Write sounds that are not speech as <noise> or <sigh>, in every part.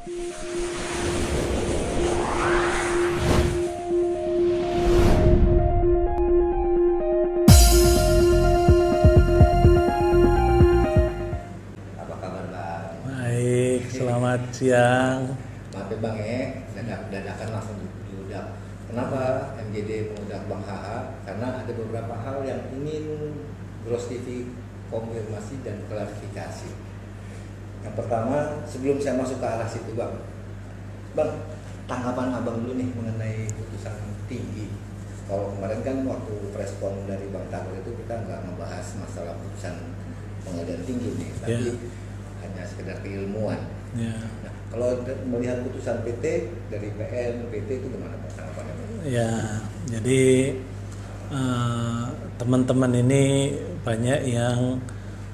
selamat siang. Maaf ya Bang ya, dadak dadakan langsung diudak. Kenapa MGD mengudak Bang HH? Karena ada beberapa hal yang ingin Bros TV konfirmasi dan klarifikasi. Yang pertama, sebelum saya masuk ke arah situ Bang, Bang, tanggapan Abang dulu nih mengenai putusan tinggi. Kalau kemarin kan waktu respon dari Bang Tabur itu kita nggak membahas masalah putusan pengadilan tinggi nih, tapi Ya. hanya sekedar keilmuan. Ya, Nah, kalau melihat putusan PT dari PN, PT itu gimana Pak tanggapannya? Ya. Jadi eh, teman-teman ini banyak yang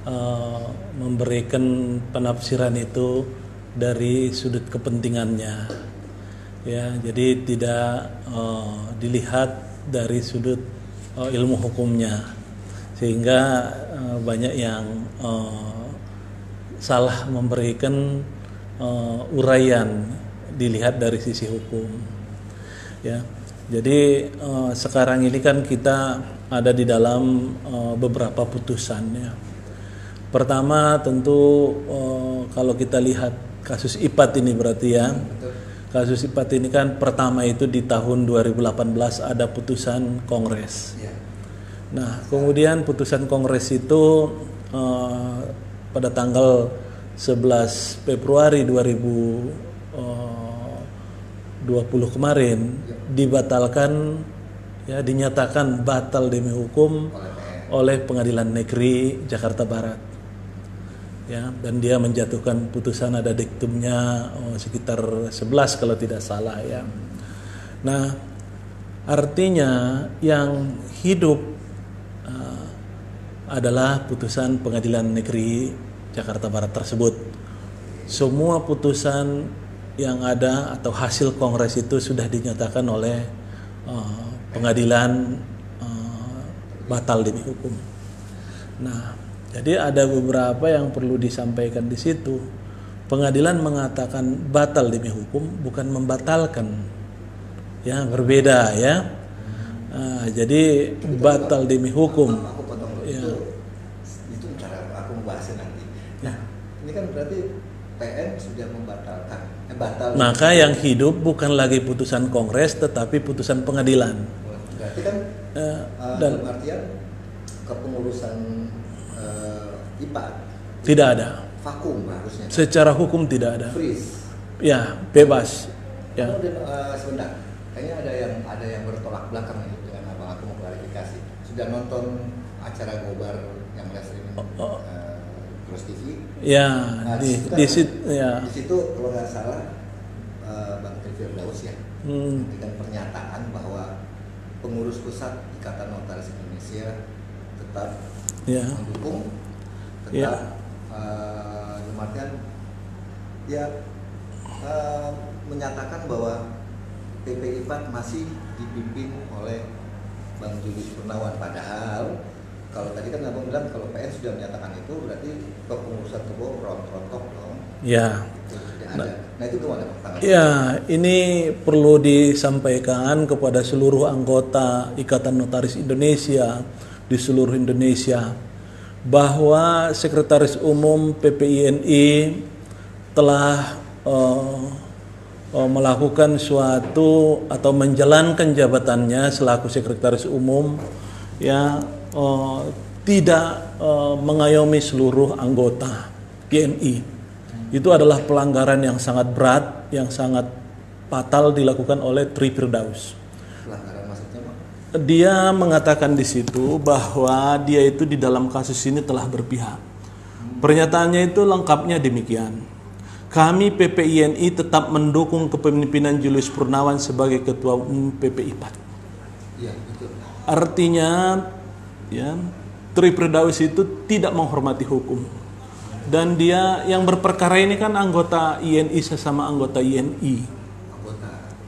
eh, memberikan penafsiran itu dari sudut kepentingannya. Ya, jadi tidak eh, dilihat dari sudut eh, ilmu hukumnya, sehingga eh, banyak yang eh, salah memberikan uh, uraian dilihat dari sisi hukum. Ya jadi uh, sekarang ini kan kita ada di dalam uh, beberapa putusan ya pertama tentu uh, kalau kita lihat kasus IPAT ini berarti ya. Kasus IPAT ini kan pertama itu di tahun 2018 ada putusan Kongres. Ya. Nah, kemudian putusan Kongres itu eh, pada tanggal 11 Februari 2020 kemarin dibatalkan ya dinyatakan batal demi hukum oleh Pengadilan Negeri Jakarta Barat. Ya, dan dia menjatuhkan putusan ada diktumnya oh, sekitar 11 kalau tidak salah ya. Nah, artinya yang hidup uh, adalah putusan Pengadilan Negeri Jakarta Barat tersebut. Semua putusan yang ada atau hasil kongres itu sudah dinyatakan oleh uh, pengadilan uh, batal demi hukum. Nah, jadi ada beberapa yang perlu disampaikan di situ. Pengadilan mengatakan batal demi hukum bukan membatalkan. Ya, berbeda ya. Ah, jadi batal demi hukum. Aku potong. Ya. Itu, itu cara aku membahasnya nanti. Nah, ini kan berarti PN sudah membatalkan. Eh, batal. Maka yang hidup bukan lagi putusan kongres tetapi putusan pengadilan. Berarti kan Eh, uh, dan dalam artian kepengurusan IPA tidak ada. vakum harusnya. Secara hukum tidak ada. Freeze. Ya, bebas. Ya. Kemudian uh, sebentar, kayaknya ada yang ada yang bertolak belakang nih dengan abang aku mau klarifikasi. Sudah nonton acara Gobar yang live streaming Oh, oh. uh, Terus TV? Ya, Nah, di situ kan- di ya. Di situ kalau nggak salah uh, Bang Firdaus ya Hmm. dengan pernyataan bahwa pengurus pusat Ikatan Notaris Indonesia tetap Ya. mendukung, tetap Ya. uh, dalam artian ya uh, menyatakan bahwa PP IPAT masih dipimpin oleh Bang Julius Purnawan padahal kalau tadi kan abang bilang kalau PN sudah menyatakan itu berarti kepengurusan kebawa rontok dong Ya. itu ada nah itu gimana? Ya, ini perlu disampaikan kepada seluruh anggota Ikatan Notaris Indonesia di seluruh Indonesia bahwa Sekretaris Umum PPINI telah eh, eh, melakukan suatu atau menjalankan jabatannya selaku Sekretaris Umum ya eh, tidak eh, mengayomi seluruh anggota GNI itu adalah pelanggaran yang sangat berat, yang sangat fatal dilakukan oleh Tri Firdaus. Dia mengatakan di situ bahwa dia itu di dalam kasus ini telah berpihak. Pernyataannya itu lengkapnya demikian. Kami PPINI tetap mendukung kepemimpinan Julius Purnawan sebagai ketua umum iya betul Artinya ya Tri Firdaus itu tidak menghormati hukum. Dan dia yang berperkara ini kan anggota INI sesama anggota INI.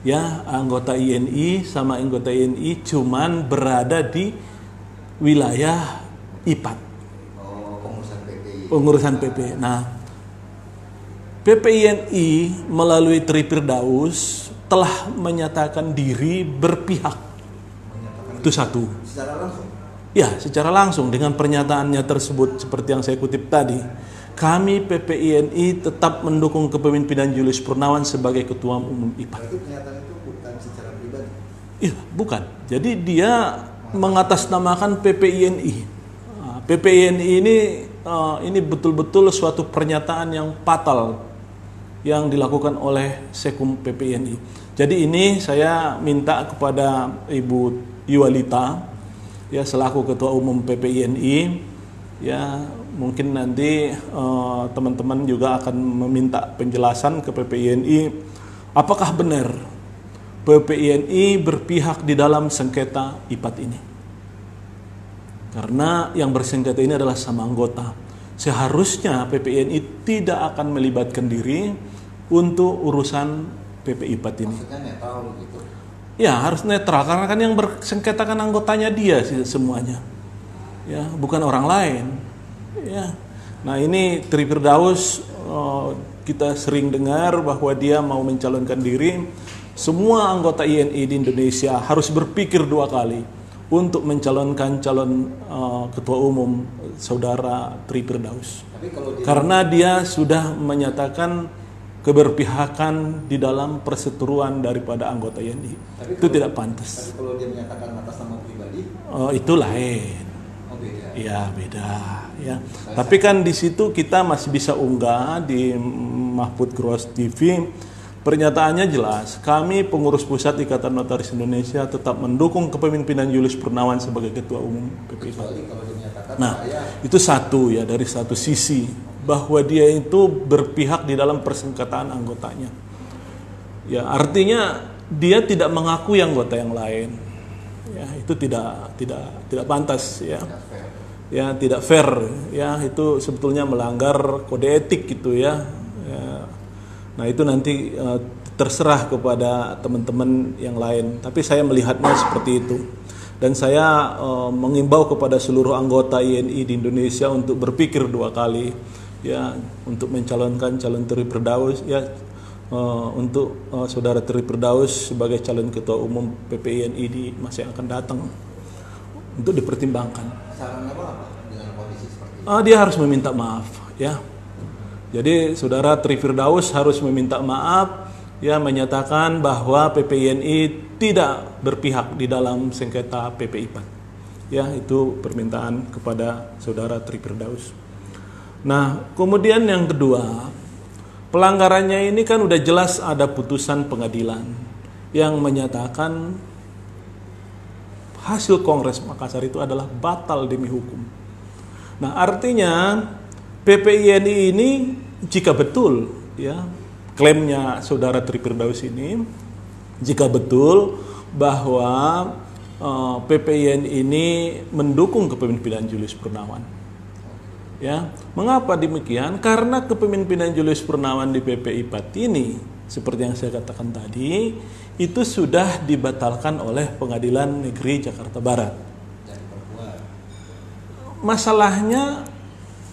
Ya, anggota INI sama anggota INI cuman berada di wilayah IPAT, oh pengurusan PPI pengurusan PP. Nah, PPINI melalui Tripirdaus telah menyatakan diri berpihak. Menyatakan Itu satu. secara langsung. Ya, secara langsung dengan pernyataannya tersebut seperti yang saya kutip tadi. Kami PPINI tetap mendukung kepemimpinan Julius Purnawan sebagai Ketua Umum IPAT. Berarti pernyataan itu bukan secara pribadi. Iya, bukan. Jadi dia mengatasnamakan PPINI. PPINI ini eh, ini betul-betul suatu pernyataan yang fatal yang dilakukan oleh Sekum PPINI. Jadi ini saya minta kepada Ibu Iwalita ya selaku Ketua Umum PPINI ya mungkin nanti eh, teman-teman juga akan meminta penjelasan ke PPINI apakah benar PPINI berpihak di dalam sengketa IPAT ini. Karena yang bersengketa ini adalah sama anggota. Seharusnya PPINI tidak akan melibatkan diri untuk urusan PP IPAT ini. Maksudnya netral gitu. Ya harus netral karena kan yang bersengketa kan anggotanya dia sih semuanya. Ya, bukan orang lain. Ya. Nah, ini Tri Firdaus eh, kita sering dengar bahwa dia mau mencalonkan diri. Semua anggota INI di Indonesia harus berpikir dua kali untuk mencalonkan calon eh, ketua umum saudara Tri Firdaus. Dia Karena dia sudah menyatakan keberpihakan di dalam perseteruan daripada anggota INI. Tapi Itu kalau- tidak pantas. tapi kalau dia menyatakan atas nama pribadi, Oh, itu lain. oh beda. Ya beda ya. Tapi kan di situ kita masih bisa unggah di Mahfud Gross TV. Pernyataannya jelas, kami pengurus pusat Ikatan Notaris Indonesia tetap mendukung kepemimpinan Julius Purnawan sebagai ketua umum PPI. Nah, itu satu ya dari satu sisi bahwa dia itu berpihak di dalam persengketaan anggotanya. Ya, artinya dia tidak mengakui anggota yang lain. Ya, itu tidak tidak tidak pantas ya. Ya, tidak fair ya, itu sebetulnya melanggar kode etik gitu ya. Ya. Nah, itu nanti eh, terserah kepada teman-teman yang lain, tapi saya melihatnya seperti itu. Dan saya eh, mengimbau kepada seluruh anggota INI di Indonesia untuk berpikir dua kali ya untuk mencalonkan calon Tri Firdaus ya eh, untuk eh, saudara Tri Firdaus sebagai calon ketua umum PPINI di masa yang akan datang untuk dipertimbangkan. Saran apa dengan kondisi seperti ini? Ah, dia harus meminta maaf ya. Jadi saudara Tri Firdaus harus meminta maaf ya menyatakan bahwa PPINI tidak berpihak di dalam sengketa PPIPAT. Ya, itu permintaan kepada saudara Tri Firdaus. Nah, kemudian yang kedua, pelanggarannya ini kan udah jelas ada putusan pengadilan yang menyatakan hasil Kongres Makassar itu adalah batal demi hukum. Nah, artinya PPINI ini jika betul ya klaimnya saudara Tri Firdaus ini jika betul bahwa eh, PPINI ini mendukung kepemimpinan Julius Purnawan. Ya, mengapa demikian? Karena kepemimpinan Julius Purnawan di PPI PAT ini seperti yang saya katakan tadi itu sudah dibatalkan oleh Pengadilan Negeri Jakarta Barat. Masalahnya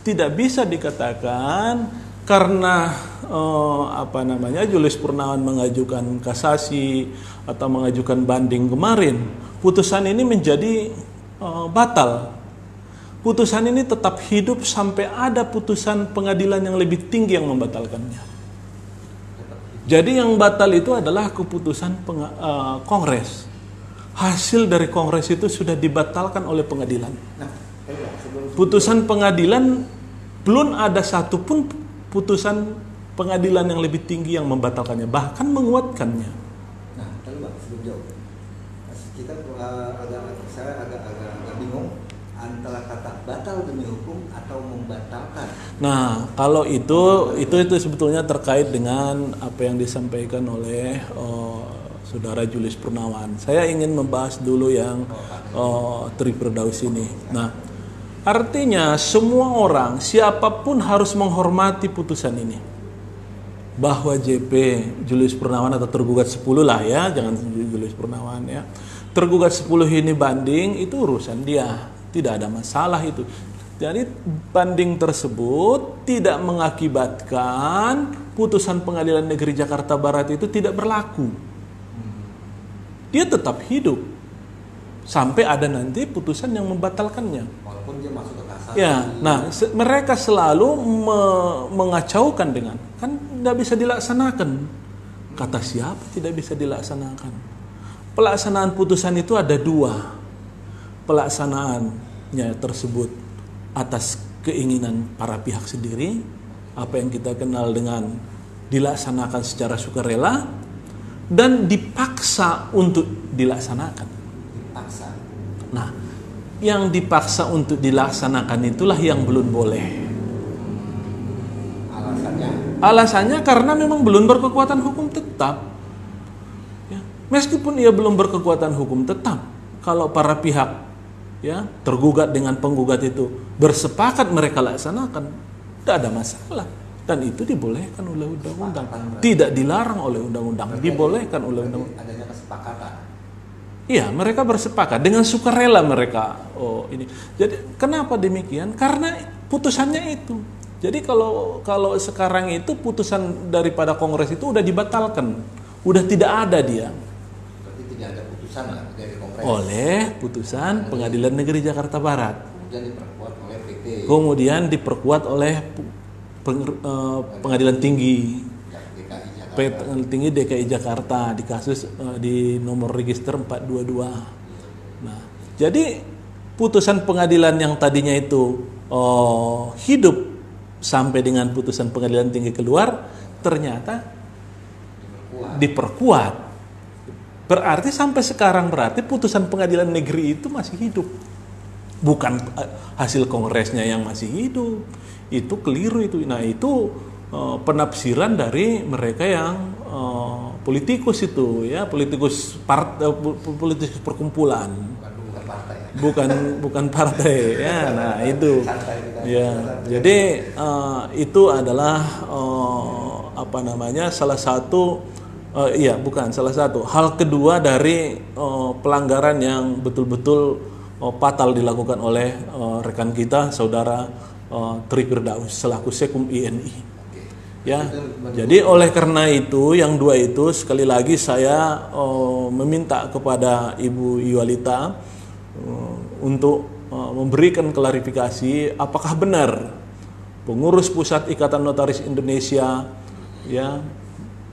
tidak bisa dikatakan karena eh, apa namanya Julius Purnawan mengajukan kasasi atau mengajukan banding kemarin. Putusan ini menjadi eh, batal. Putusan ini tetap hidup sampai ada putusan pengadilan yang lebih tinggi yang membatalkannya jadi yang batal itu adalah keputusan penga- eh, kongres. Hasil dari kongres itu sudah dibatalkan oleh pengadilan. Nah, putusan pengadilan belum ada satupun putusan pengadilan yang lebih tinggi yang membatalkannya bahkan menguatkannya Nah, tapi bang sebelum jauh, kita uh, agak saya agak agak agak bingung antara kata batal demi hukum atau membatalkan. Nah kalau itu itu itu sebetulnya terkait dengan apa yang disampaikan oleh eh, saudara Julius Purnawan saya ingin membahas dulu yang uh, Tri Firdaus ini nah artinya semua orang siapa pun harus menghormati putusan ini bahwa JP Julius Purnawan atau tergugat 10 lah ya, jangan Julius Purnawan ya. Tergugat 10 ini banding itu urusan dia, tidak ada masalah itu. Jadi banding tersebut tidak mengakibatkan putusan Pengadilan Negeri Jakarta Barat itu tidak berlaku. Dia tetap hidup sampai ada nanti putusan yang membatalkannya. Walaupun dia masuk ke kasasi. Ya, nah se- mereka selalu me- mengacaukan dengan kan tidak bisa dilaksanakan. Kata siapa tidak bisa dilaksanakan? Pelaksanaan putusan itu ada dua. Pelaksanaannya tersebut atas keinginan para pihak sendiri, apa yang kita kenal dengan dilaksanakan secara sukarela dan dipaksa untuk dilaksanakan. Dipaksa. Nah, yang dipaksa untuk dilaksanakan itulah yang belum boleh. Alasannya Alasannya karena memang belum berkekuatan hukum tetap. Ya, Meskipun ia belum berkekuatan hukum tetap, kalau para pihak ya tergugat dengan penggugat itu bersepakat mereka laksanakan, tidak ada masalah. Dan itu dibolehkan oleh undang-undang. Tidak dilarang oleh undang-undang, dibolehkan oleh undang-undang. adanya kesepakatan. Iya, mereka bersepakat dengan sukarela mereka. Oh, ini. Jadi kenapa demikian? Karena putusannya itu. Jadi kalau kalau sekarang itu putusan daripada Kongres itu udah dibatalkan, udah tidak ada dia Berarti tidak ada putusan lah. Oleh putusan Pengadilan Negeri Jakarta Barat. Kemudian diperkuat oleh PT Kemudian diperkuat oleh eh, Pengadilan Tinggi DKI Jakarta. Pengadilan Tinggi DKI Jakarta di kasus eh, di nomor register 422. Nah, jadi putusan pengadilan yang tadinya itu oh, hidup sampai dengan putusan pengadilan tinggi keluar ternyata Diperkuat. diperkuat. Berarti sampai sekarang berarti putusan pengadilan negeri itu masih hidup. Bukan eh, hasil kongresnya yang masih hidup. Itu keliru itu. Nah, itu eh, penafsiran dari mereka yang eh, politikus itu ya, politikus part, politikus perkumpulan. Bukan bukan partai. Bukan bukan partai ya. Nah, itu. Ya, jadi itu adalah apa namanya salah satu eh, iya bukan salah satu hal kedua dari eh, pelanggaran yang betul-betul eh, fatal dilakukan oleh eh, rekan kita saudara eh, Tri Firdaus selaku Sekum INI. Oke. Ya, jadi oleh karena itu yang dua itu sekali lagi saya eh, meminta kepada Ibu Iwalita eh, untuk eh, memberikan klarifikasi apakah benar pengurus pusat Ikatan Notaris Indonesia ya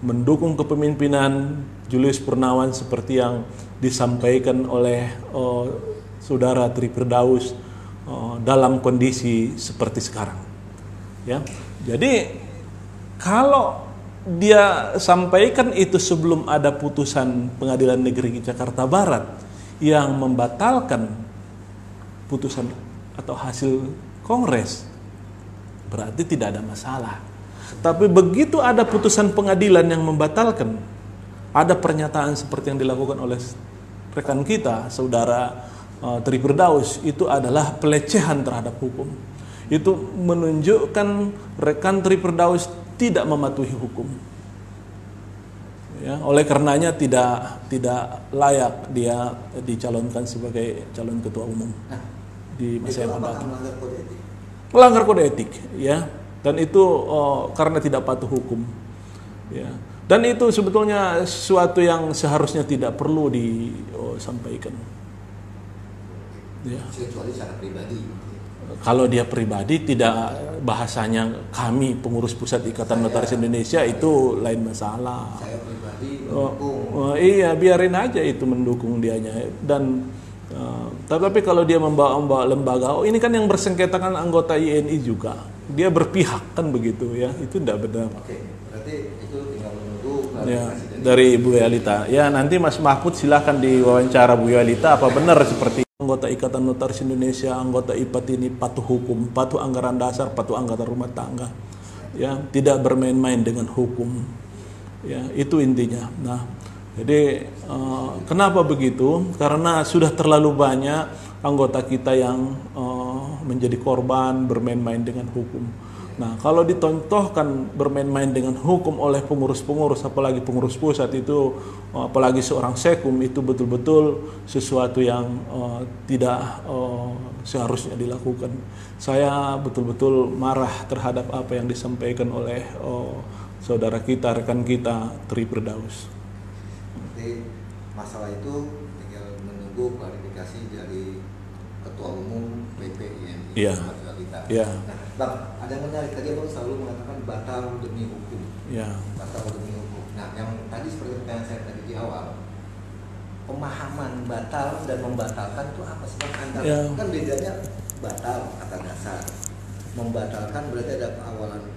mendukung kepemimpinan Julius Purnawan seperti yang disampaikan oleh eh, saudara Tri Firdaus eh, dalam kondisi seperti sekarang. Ya. Jadi kalau dia sampaikan itu sebelum ada putusan Pengadilan Negeri Jakarta Barat yang membatalkan putusan atau hasil kongres, berarti tidak ada masalah. Tapi begitu ada putusan pengadilan yang membatalkan, ada pernyataan seperti yang dilakukan oleh rekan kita, saudara uh, Tri Firdaus, itu adalah pelecehan terhadap hukum. Itu menunjukkan rekan Tri Firdaus tidak mematuhi hukum. Ya, oleh karenanya tidak tidak layak dia dicalonkan sebagai calon ketua umum di masa yang akan datang melanggar kode etik? melanggar kode etik ya dan itu oh, karena tidak patuh hukum. Ya. Dan itu sebetulnya sesuatu yang seharusnya tidak perlu disampaikan ya. Secara pribadi. kalau dia pribadi tidak bahasanya kami pengurus pusat ikatan notaris Indonesia itu lain masalah. Saya pribadi Oh, mendukung. oh, iya biarin aja itu mendukung dianya. Dan uh, tetapi kalau dia membawa, membawa lembaga oh ini kan yang bersengketa kan anggota INI juga. Dia berpihak kan begitu ya. Itu tidak benar. Oke, berarti itu tinggal menunggu ya dari Bu Yalita. Ya nanti Mas Mahfud silahkan diwawancara Bu Yalita apa benar seperti anggota Ikatan Notaris Indonesia anggota IPAT ini patuh hukum patuh anggaran dasar patuh anggaran rumah tangga. Ya tidak bermain-main dengan hukum. Ya itu intinya. Nah jadi eh, kenapa begitu karena sudah terlalu banyak anggota kita yang eh, menjadi korban bermain-main dengan hukum Nah, kalau dicontohkan bermain-main dengan hukum oleh pengurus-pengurus, apalagi pengurus pusat itu, apalagi seorang sekum itu betul-betul sesuatu yang uh, tidak uh, seharusnya dilakukan. Saya betul-betul marah terhadap apa yang disampaikan oleh uh, saudara kita, rekan kita, Tri Perdaus. Jadi masalah itu tinggal menunggu klarifikasi dari Ketua Umum PPIMI. Iya. Iya. Nah, Bang, ada yang menarik tadi Abang selalu mengatakan batal demi hukum. Iya. Batal demi hukum. Nah, yang tadi seperti pertanyaan saya tadi di awal, pemahaman batal dan membatalkan itu apa sih Bang? Antara, Ya. Kan bedanya batal kata dasar. Membatalkan berarti ada awalan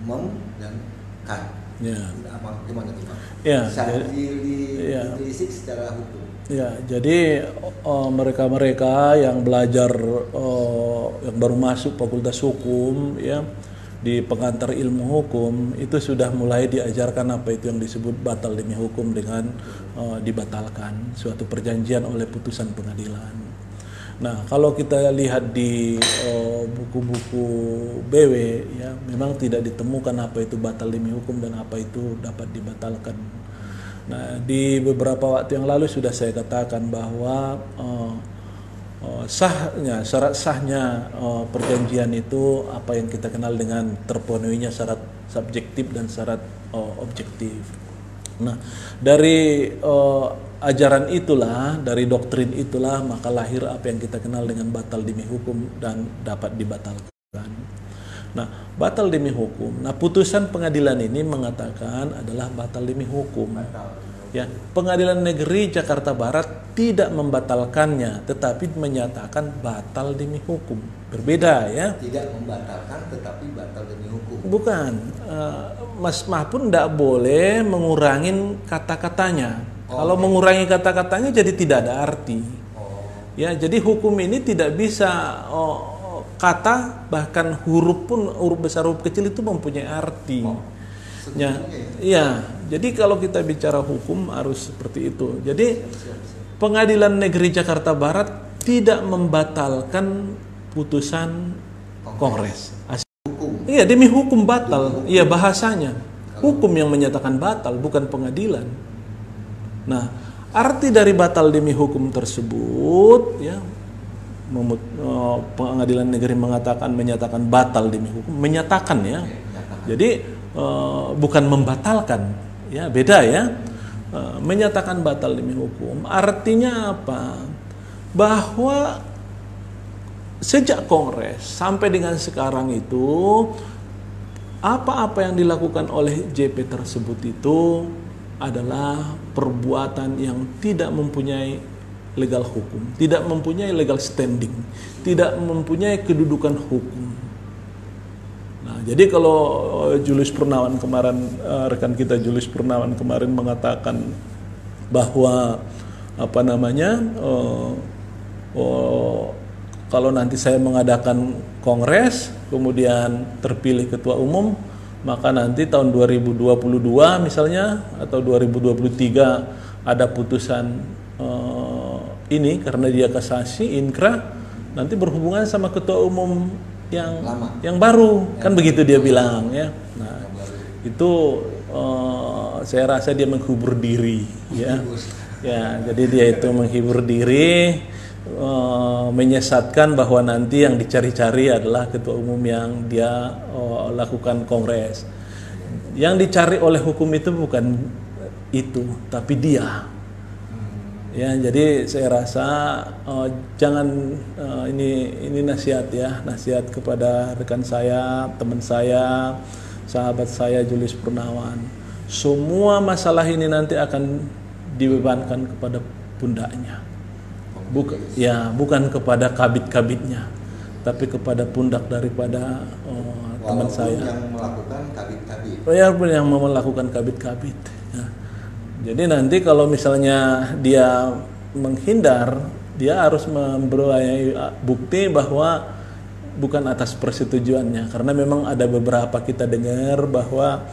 mem dan kan. Ya. Apa gimana Bang? Ya, Bisa jadi- di, di, ya. ditelisik secara hukum. Ya, jadi mereka-mereka yang belajar eh, yang baru masuk Fakultas Hukum ya di pengantar ilmu hukum itu sudah mulai diajarkan apa itu yang disebut batal demi hukum dengan eh, dibatalkan suatu perjanjian oleh putusan pengadilan. Nah, kalau kita lihat di eh, buku-buku BW ya memang tidak ditemukan apa itu batal demi hukum dan apa itu dapat dibatalkan. Nah, di beberapa waktu yang lalu sudah saya katakan bahwa eh, eh, sahnya, syarat sahnya eh, perjanjian itu apa yang kita kenal dengan terpenuhinya syarat subjektif dan syarat eh, objektif. Nah, dari eh, ajaran itulah, dari doktrin itulah maka lahir apa yang kita kenal dengan batal demi hukum dan dapat dibatalkan. Nah, batal demi hukum. Nah, putusan pengadilan ini mengatakan adalah batal demi hukum. Ya, Pengadilan Negeri Jakarta Barat tidak membatalkannya, tetapi menyatakan batal demi hukum. Berbeda ya. Tidak membatalkan tetapi batal demi hukum. Bukan, eh, Mas Mahpun tidak boleh mengurangin kata-katanya. Oh, Kalau mengurangi kata-katanya jadi tidak ada arti. Oh, Ya, jadi hukum ini tidak bisa oh, kata bahkan huruf pun huruf besar huruf kecil itu mempunyai arti. Ya, iya. Jadi kalau kita bicara hukum harus seperti itu. Jadi Pengadilan Negeri Jakarta Barat tidak membatalkan putusan Kongres. Iya, demi hukum batal. Iya, bahasanya. Hukum yang menyatakan batal, bukan pengadilan. Nah, arti dari batal demi hukum tersebut, ya, memut- eh, pengadilan negeri mengatakan menyatakan batal demi hukum, menyatakan ya. Jadi eh, bukan membatalkan, ya beda ya. Eh, menyatakan batal demi hukum, artinya apa? Bahwa sejak Kongres sampai dengan sekarang itu apa-apa yang dilakukan oleh JP tersebut itu adalah perbuatan yang tidak mempunyai legal hukum, tidak mempunyai legal standing, tidak mempunyai kedudukan hukum. Nah, jadi kalau eh, Julius Purnawan kemarin eh, rekan kita Julius Purnawan kemarin mengatakan bahwa apa namanya eh, oh, kalau nanti saya mengadakan kongres kemudian terpilih ketua umum maka nanti tahun 2022 misalnya atau 2023 ada putusan eh, ini karena dia kasasi inkra nanti berhubungan sama ketua umum yang Lama. yang baru. Kan begitu dia bilang ya. Nah itu eh, saya rasa dia menghibur diri ya. Ya jadi dia itu menghibur diri eh, menyesatkan bahwa nanti yang dicari-cari adalah ketua umum yang dia eh, lakukan kongres yang dicari oleh hukum itu bukan itu tapi dia Ya, jadi saya rasa eh, jangan eh, ini ini nasihat ya, nasihat kepada rekan saya, teman saya, sahabat saya Julius Purnawan. Semua masalah ini nanti akan dibebankan kepada pundaknya. Bukan ya, bukan kepada kabit-kabitnya, tapi kepada pundak daripada eh, teman saya. yang melakukan kabit-kabit. Ya pun yang mau melakukan kabit-kabit. Ya. Jadi nanti kalau misalnya dia menghindar, dia harus memperoleh bukti bahwa bukan atas persetujuannya. Karena memang ada beberapa kita dengar bahwa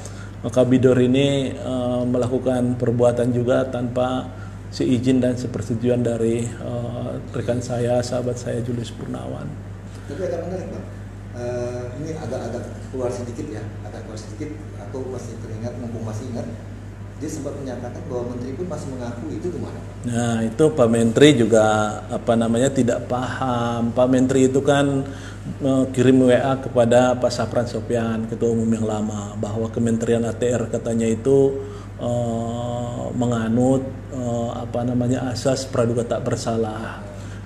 kabidor ini eh, melakukan perbuatan juga tanpa seizin dan sepersetujuan dari eh, rekan saya, sahabat saya Julius Purnawan. Tapi agak menarik bang. eh, ini agak-agak keluar sedikit ya, agak keluar sedikit. Aku masih teringat, mumpung masih ingat, dia sempat menyatakan bahwa menteri pun masih mengaku itu gimana? Nah, itu Pak Menteri juga apa namanya tidak paham. Pak Menteri itu kan eh, kirim WA kepada Pak Sapran Sopian, ketua umum yang lama, bahwa Kementerian ATR katanya itu eh, menganut eh, apa namanya asas praduga tak bersalah,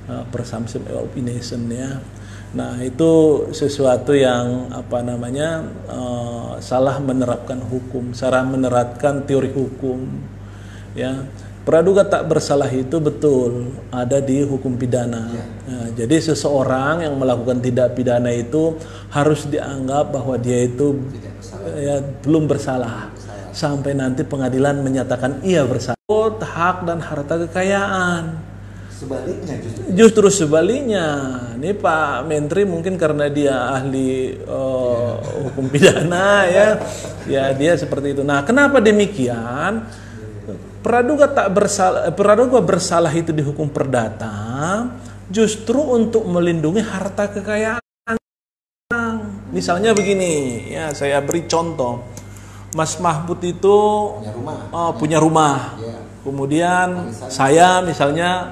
eh, presumption of innocence ya. Nah, itu sesuatu yang apa namanya eh, salah menerapkan hukum, salah menerapkan teori hukum ya praduga tak bersalah itu betul ada di hukum pidana Nah, jadi seseorang yang melakukan tidak pidana itu harus dianggap bahwa dia itu Tidak bersalah. ya, belum bersalah sampai nanti pengadilan menyatakan ia bersalah hak dan harta kekayaan Sebaliknya justru Justru sebaliknya, ini Pak Menteri mungkin karena dia ahli eh, hukum pidana ya, ya dia seperti itu. Nah, kenapa demikian? Praduga tak bersalah, praduga bersalah itu dihukum perdata justru untuk melindungi harta kekayaan. Misalnya begini, ya saya beri contoh. Mas Mahfud itu punya rumah. oh, punya rumah. Ya. Kemudian saya misalnya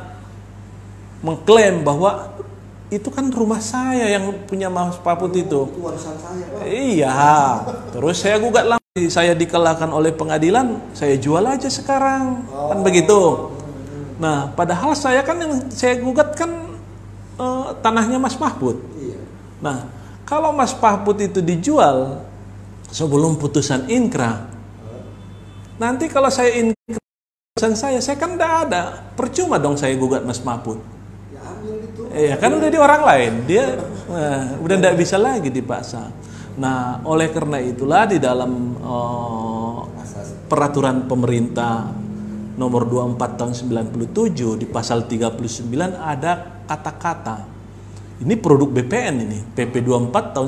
mengklaim bahwa itu kan rumah saya yang punya Mas Paput itu. Itu warisan saya, Pak. Iya. Terus saya gugat lagi, saya dikelahkan oleh pengadilan, saya jual aja sekarang. Kan begitu. Nah, padahal saya kan yang saya gugat kan eh, tanahnya Mas Mahfud. Iya. Nah, kalau Mas Mahfud itu dijual sebelum putusan inkra, nanti kalau saya inkra putusan saya, saya kan tidak ada. Percuma dong saya gugat Mas Mahfud. Ya. Iya kan udah di orang lain, dia nah, udah tidak bisa lagi dipaksa. Nah, oleh karena itulah di dalam Asas. peraturan pemerintah nomor 24 tahun 97 di pasal 39 ada kata-kata. Ini produk BPN ini, PP 24 tahun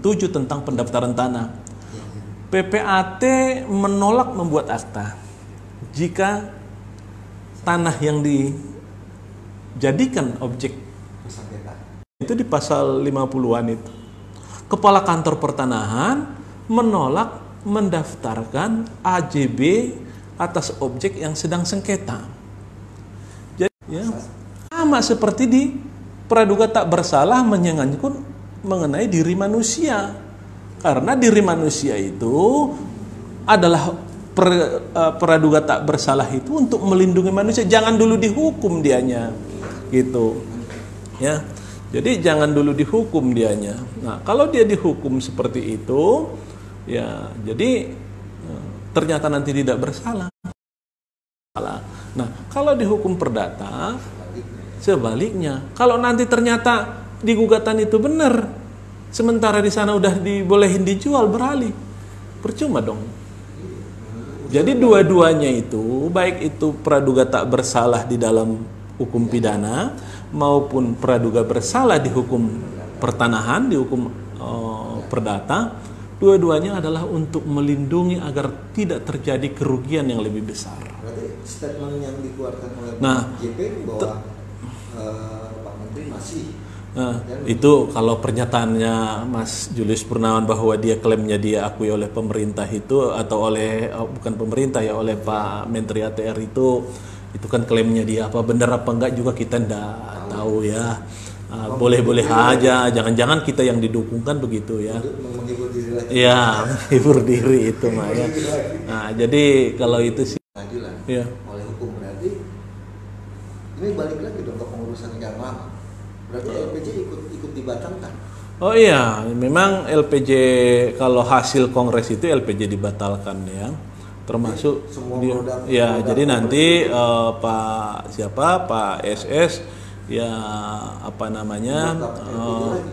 97 tentang pendaftaran tanah. PPAT menolak membuat akta jika tanah yang dijadikan objek itu di pasal 50-an itu. Kepala kantor pertanahan menolak mendaftarkan AJB atas objek yang sedang sengketa. Jadi ya, sama seperti di praduga tak bersalah menyangkut mengenai diri manusia. Karena diri manusia itu adalah per- eh, praduga tak bersalah itu untuk melindungi manusia. Jangan dulu dihukum dianya. Gitu. Ya. Jadi jangan dulu dihukum dianya. Nah, kalau dia dihukum seperti itu, ya jadi eh, ternyata nanti tidak bersalah. Salah. Nah, kalau dihukum perdata, sebaliknya. Kalau nanti ternyata di gugatan itu benar, sementara di sana udah dibolehin dijual beralih, percuma dong. Jadi dua-duanya itu, baik itu praduga tak bersalah di dalam hukum pidana maupun praduga bersalah di hukum pertanahan, di hukum eh, perdata, dua-duanya adalah untuk melindungi agar tidak terjadi kerugian yang lebih besar. Berarti statement yang dikeluarkan oleh Nah, JP bahwa eh, Pak Menteri masih Nah, itu kalau pernyataannya Mas Julius Purnawan bahwa dia klaimnya dia akui oleh pemerintah itu atau oleh oh, bukan pemerintah ya oleh Pak Menteri ATR itu itu kan klaimnya dia apa benar apa enggak juga kita ndak tahu ya. Ah, Boleh-boleh aja, jangan-jangan kita yang didukungkan begitu ya. untuk menghibur diri lagi menghibur diri itu mah ya. Nah, jadi kalau itu sih pengadilan ya. oleh hukum berarti ini balik lagi dong ke pengurusan yang lama. Berarti LPJ ikut ikut dibatalkan. Oh iya, memang LPJ kalau hasil kongres itu LPJ dibatalkan ya. Termasuk Semua dia, produk- ya produk- jadi nanti eh, Pak siapa Pak SS ya apa namanya lagi.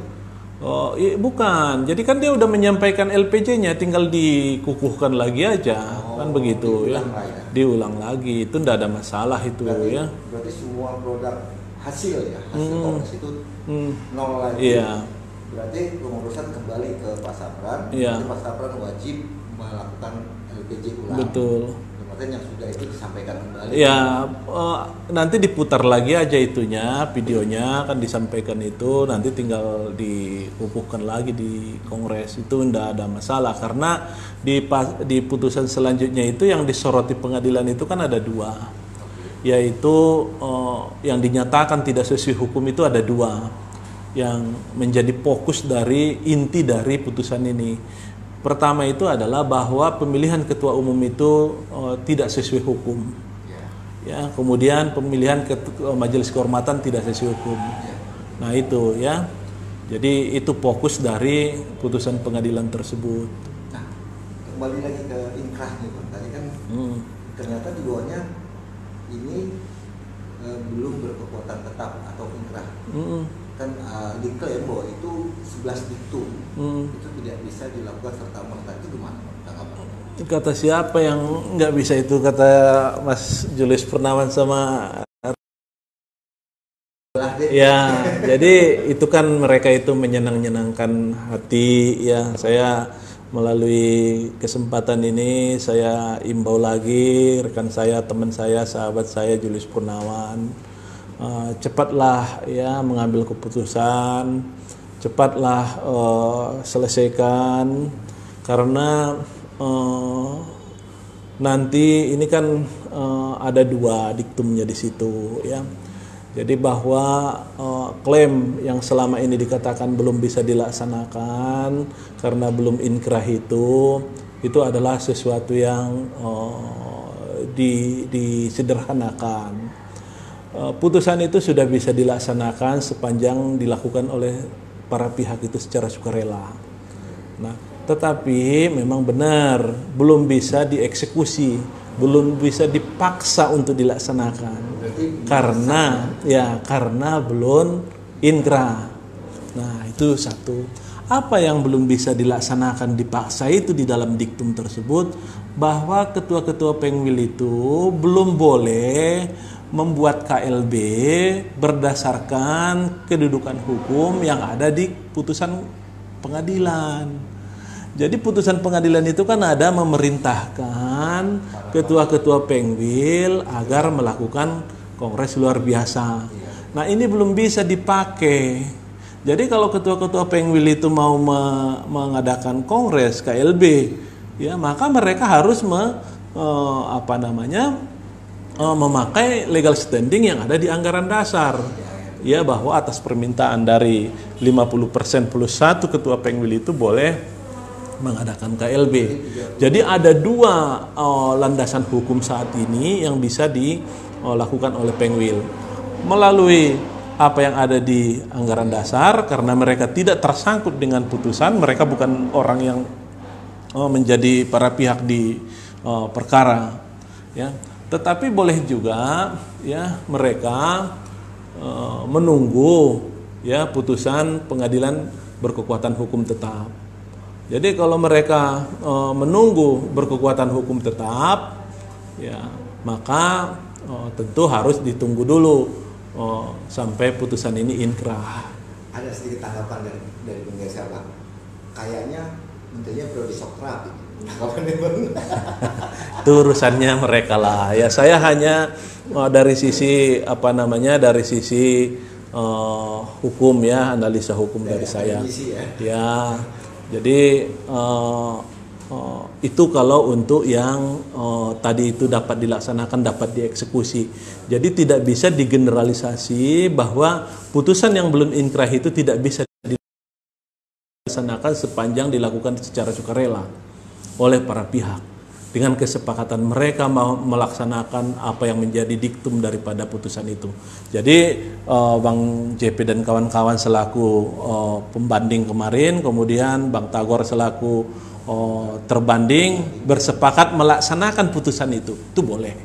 Oh iya, bukan. Jadi kan dia udah menyampaikan LPJ-nya, tinggal dikukuhkan lagi aja, kan begitu ya. ya. Diulang lagi, itu ndak ada masalah itu Berarti, ya. berarti semua produk hasil ya hasil kongres itu Hmm. nol lagi. Iya. Berarti pengurusan kembali ke Pak Sapran. Iya. Nanti Pak Sapran wajib melakukan LPJ ulang. Betul. Kemarin yang sudah itu disampaikan kembali. Ya eh, nanti diputar lagi aja itunya, videonya kan disampaikan itu nanti tinggal dikukuhkan lagi di kongres itu tidak ada masalah karena di pas- di putusan selanjutnya itu yang disoroti pengadilan itu kan ada dua, yaitu eh, yang dinyatakan tidak sesuai hukum itu ada dua, yang menjadi fokus dari inti dari putusan ini. Pertama itu adalah bahwa pemilihan ketua umum itu eh, tidak sesuai hukum. Ya. Kemudian pemilihan ketu- eh, majelis kehormatan tidak sesuai hukum. Nah, itu ya. Jadi itu fokus dari putusan pengadilan tersebut. Nah, kembali lagi ke inkrah nih Bang. Tadi kan Hmm. ternyata di bawahnya ini eh, belum berkekuatan tetap atau inkrah. Hmm. Kan eh, diklaim bahwa itu 11 diktum. Hmm. Itu tidak bisa dilakukan serta merta itu gimana? Tanggapan? Kata siapa yang nggak bisa itu kata Mas Julius Purnawan sama. Ya, <laughs> jadi itu kan mereka itu menyenang-nyenangkan hati ya. Saya melalui kesempatan ini saya imbau lagi rekan saya, teman saya, sahabat saya Julius Purnawan eh, cepatlah ya mengambil keputusan, cepatlah eh, selesaikan karena eh, nanti ini kan eh, ada dua diktumnya di situ ya. Jadi bahwa eh, klaim yang selama ini dikatakan belum bisa dilaksanakan karena belum inkrah itu itu adalah sesuatu yang eh, di, disederhanakan. Eh, putusan itu sudah bisa dilaksanakan sepanjang dilakukan oleh para pihak itu secara sukarela. Nah, tetapi memang benar belum bisa dieksekusi, belum bisa dipaksa untuk dilaksanakan karena ya karena belum inkrah. Nah, itu satu. Apa yang belum bisa dilaksanakan dipaksa itu di dalam diktum tersebut bahwa ketua-ketua pengwil itu belum boleh membuat KLB berdasarkan kedudukan hukum yang ada di putusan pengadilan. Jadi putusan pengadilan itu kan ada memerintahkan ketua-ketua pengwil agar melakukan kongres luar biasa. Nah ini belum bisa dipakai. Jadi kalau ketua-ketua pengwil itu mau me- mengadakan kongres KLB, ya maka mereka harus me- eh, apa namanya eh, memakai legal standing yang ada di anggaran dasar. Ya bahwa atas permintaan dari 50% plus satu ketua pengwil itu boleh mengadakan KLB. Jadi ada dua eh, landasan hukum saat ini yang bisa dilakukan oleh Pengwil melalui apa yang ada di anggaran dasar karena mereka tidak tersangkut dengan putusan, mereka bukan orang yang eh, menjadi para pihak di eh, perkara, ya. Tetapi boleh juga ya mereka eh, menunggu ya putusan pengadilan berkekuatan hukum tetap. Jadi kalau mereka e, menunggu berkekuatan hukum tetap, ya maka e, tentu harus ditunggu dulu e, sampai putusan ini inkrah. Ada sedikit tanggapan dari dari pemirsa Bang. Kayaknya menterinya periode Sokrat <laughs> itu. Urusannya mereka lah. Ya saya hanya e, dari sisi apa namanya dari sisi e, hukum ya analisa hukum dari, Dari saya. ya. Ya, jadi eh, eh, itu kalau untuk yang eh, tadi itu dapat dilaksanakan, dapat dieksekusi. Jadi tidak bisa digeneralisasi bahwa putusan yang belum inkrah itu tidak bisa dilaksanakan sepanjang dilakukan secara sukarela oleh para pihak. Dengan kesepakatan mereka mau melaksanakan apa yang menjadi diktum daripada putusan itu. Jadi eh, Bang JP dan kawan-kawan selaku eh, pembanding kemarin, kemudian Bang Tagor selaku eh, terbanding bersepakat melaksanakan putusan itu, itu boleh.